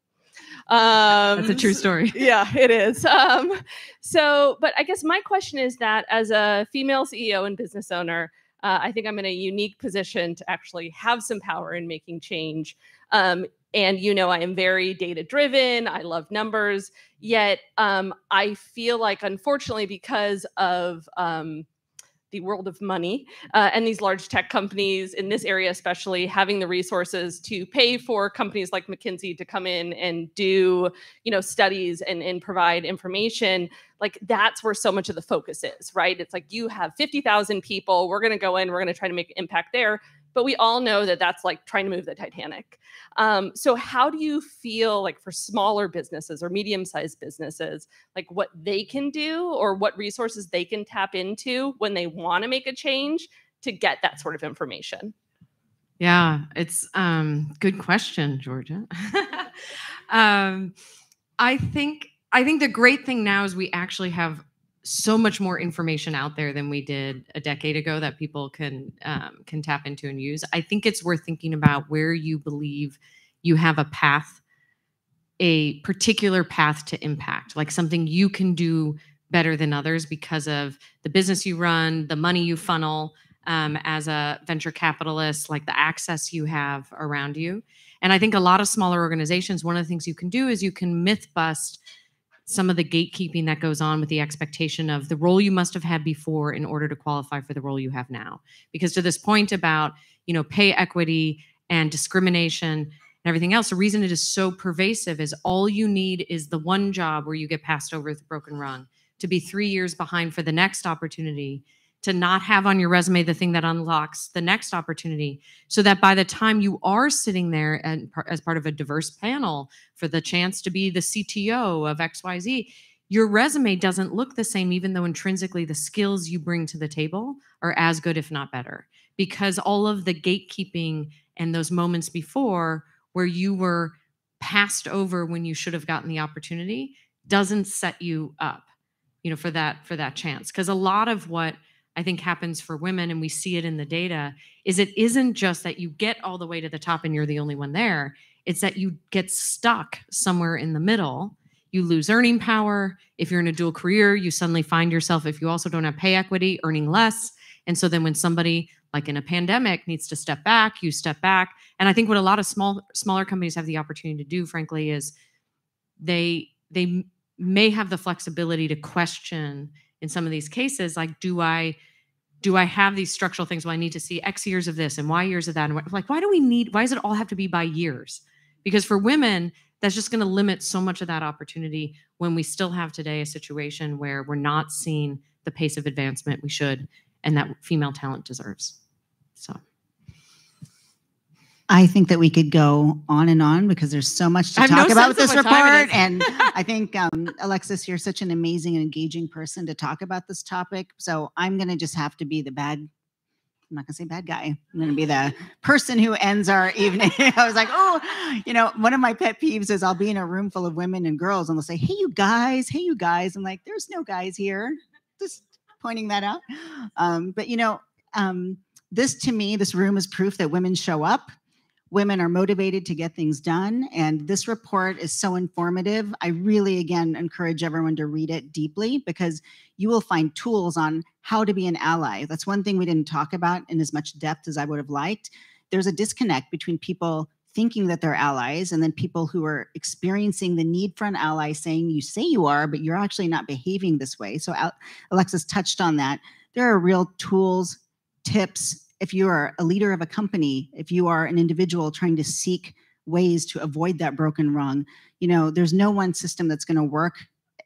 Um, That's a true story. [LAUGHS] yeah, it is. Um, so, but I guess my question is that as a female CEO and business owner, uh, I think I'm in a unique position to actually have some power in making change. Um, and you know, I am very data driven. I love numbers. Yet, um, I feel like, unfortunately, because of um, the world of money uh, and these large tech companies in this area, especially having the resources to pay for companies like McKinsey to come in and do, you know, studies and, and provide information. Like that's where so much of the focus is, right? It's like you have 50,000 people. We're going to go in, we're going to try to make impact there. But we all know that that's like trying to move the Titanic. Um, so, how do you feel like for smaller businesses or medium sized businesses, like what they can do or what resources they can tap into when they want to make a change to get that sort of information? Yeah, it's um good question, Georgia. [LAUGHS] um I think I think the great thing now is we actually have so much more information out there than we did a decade ago that people can um, can tap into and use. I think it's worth thinking about where you believe you have a path, a particular path to impact, like something you can do better than others because of the business you run, the money you funnel um, as a venture capitalist, like the access you have around you. And I think a lot of smaller organizations, one of the things you can do is you can myth bust some of the gatekeeping that goes on with the expectation of the role you must have had before in order to qualify for the role you have now. Because to this point about, you know, pay equity and discrimination and everything else, the reason it is so pervasive is all you need is the one job where you get passed over with a broken rung, to be three years behind for the next opportunity, to not have on your resume the thing that unlocks the next opportunity, so that by the time you are sitting there and as part of a diverse panel for the chance to be the CTO of XYZ, your resume doesn't look the same, even though intrinsically the skills you bring to the table are as good, if not better, because all of the gatekeeping and those moments before where you were passed over when you should have gotten the opportunity doesn't set you up you know for that for that chance because a lot of what i think happens for women and we see it in the data is it isn't just that you get all the way to the top and you're the only one there. It's that you get stuck somewhere in the middle. You lose earning power. If you're in a dual career you suddenly find yourself if you also don't have pay equity earning less. And so then when somebody like in a pandemic needs to step back you step back. And i think what a lot of small smaller companies have the opportunity to do frankly is they they may have the flexibility to question in some of these cases like do i do i have these structural things? Well i need to see x years of this and y years of that. And like why do we need why does it all have to be by years? Because for women that's just going to limit so much of that opportunity when we still have today a situation where we're not seeing the pace of advancement we should and that female talent deserves. So I think that we could go on and on because there's so much to have no talk about with this of what time it report. And [LAUGHS] I think, um, Alexis, you're such an amazing and engaging person to talk about this topic. So I'm going to just have to be the bad, I'm not going to say bad guy. I'm going to be the person who ends our evening. [LAUGHS] I was like, oh, you know, one of my pet peeves is I'll be in a room full of women and girls and they'll say, hey, you guys, hey, you guys. I'm like, there's no guys here. Just pointing that out. Um, but, you know, um, this to me, this room is proof that women show up women are motivated to get things done. And this report is so informative. I really, again, encourage everyone to read it deeply because you will find tools on how to be an ally. That's one thing we didn't talk about in as much depth as I would have liked. There's a disconnect between people thinking that they're allies and then people who are experiencing the need for an ally saying you say you are but you're actually not behaving this way so alexis touched on that there are real tools tips if you are a leader of a company, if you are an individual trying to seek ways to avoid that broken rung, you know, there's no one system that's going to work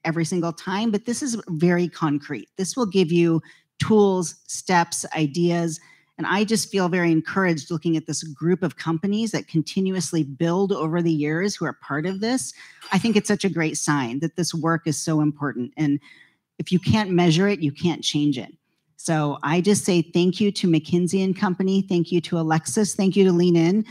every single time, but this is very concrete. This will give you tools, steps, ideas. And I just feel very encouraged looking at this group of companies that continuously build over the years who are part of this. I think it's such a great sign that this work is so important. And if you can't measure it, you can't change it. So I just say thank you to McKinsey and Company. Thank you to Alexis. Thank you to Lean In.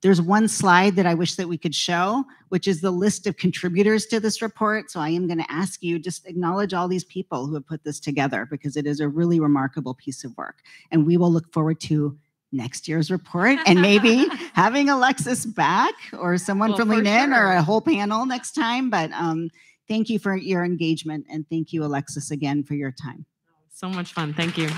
There's one slide that I wish that we could show, which is the list of contributors to this report. So I am going to ask you just acknowledge all these people who have put this together because it is a really remarkable piece of work. And we will look forward to next year's report and maybe [LAUGHS] having Alexis back or someone Well, from for Lean In or a whole panel next time. But um, thank you for your engagement and thank you, Alexis, again for your time. So much fun. Thank you.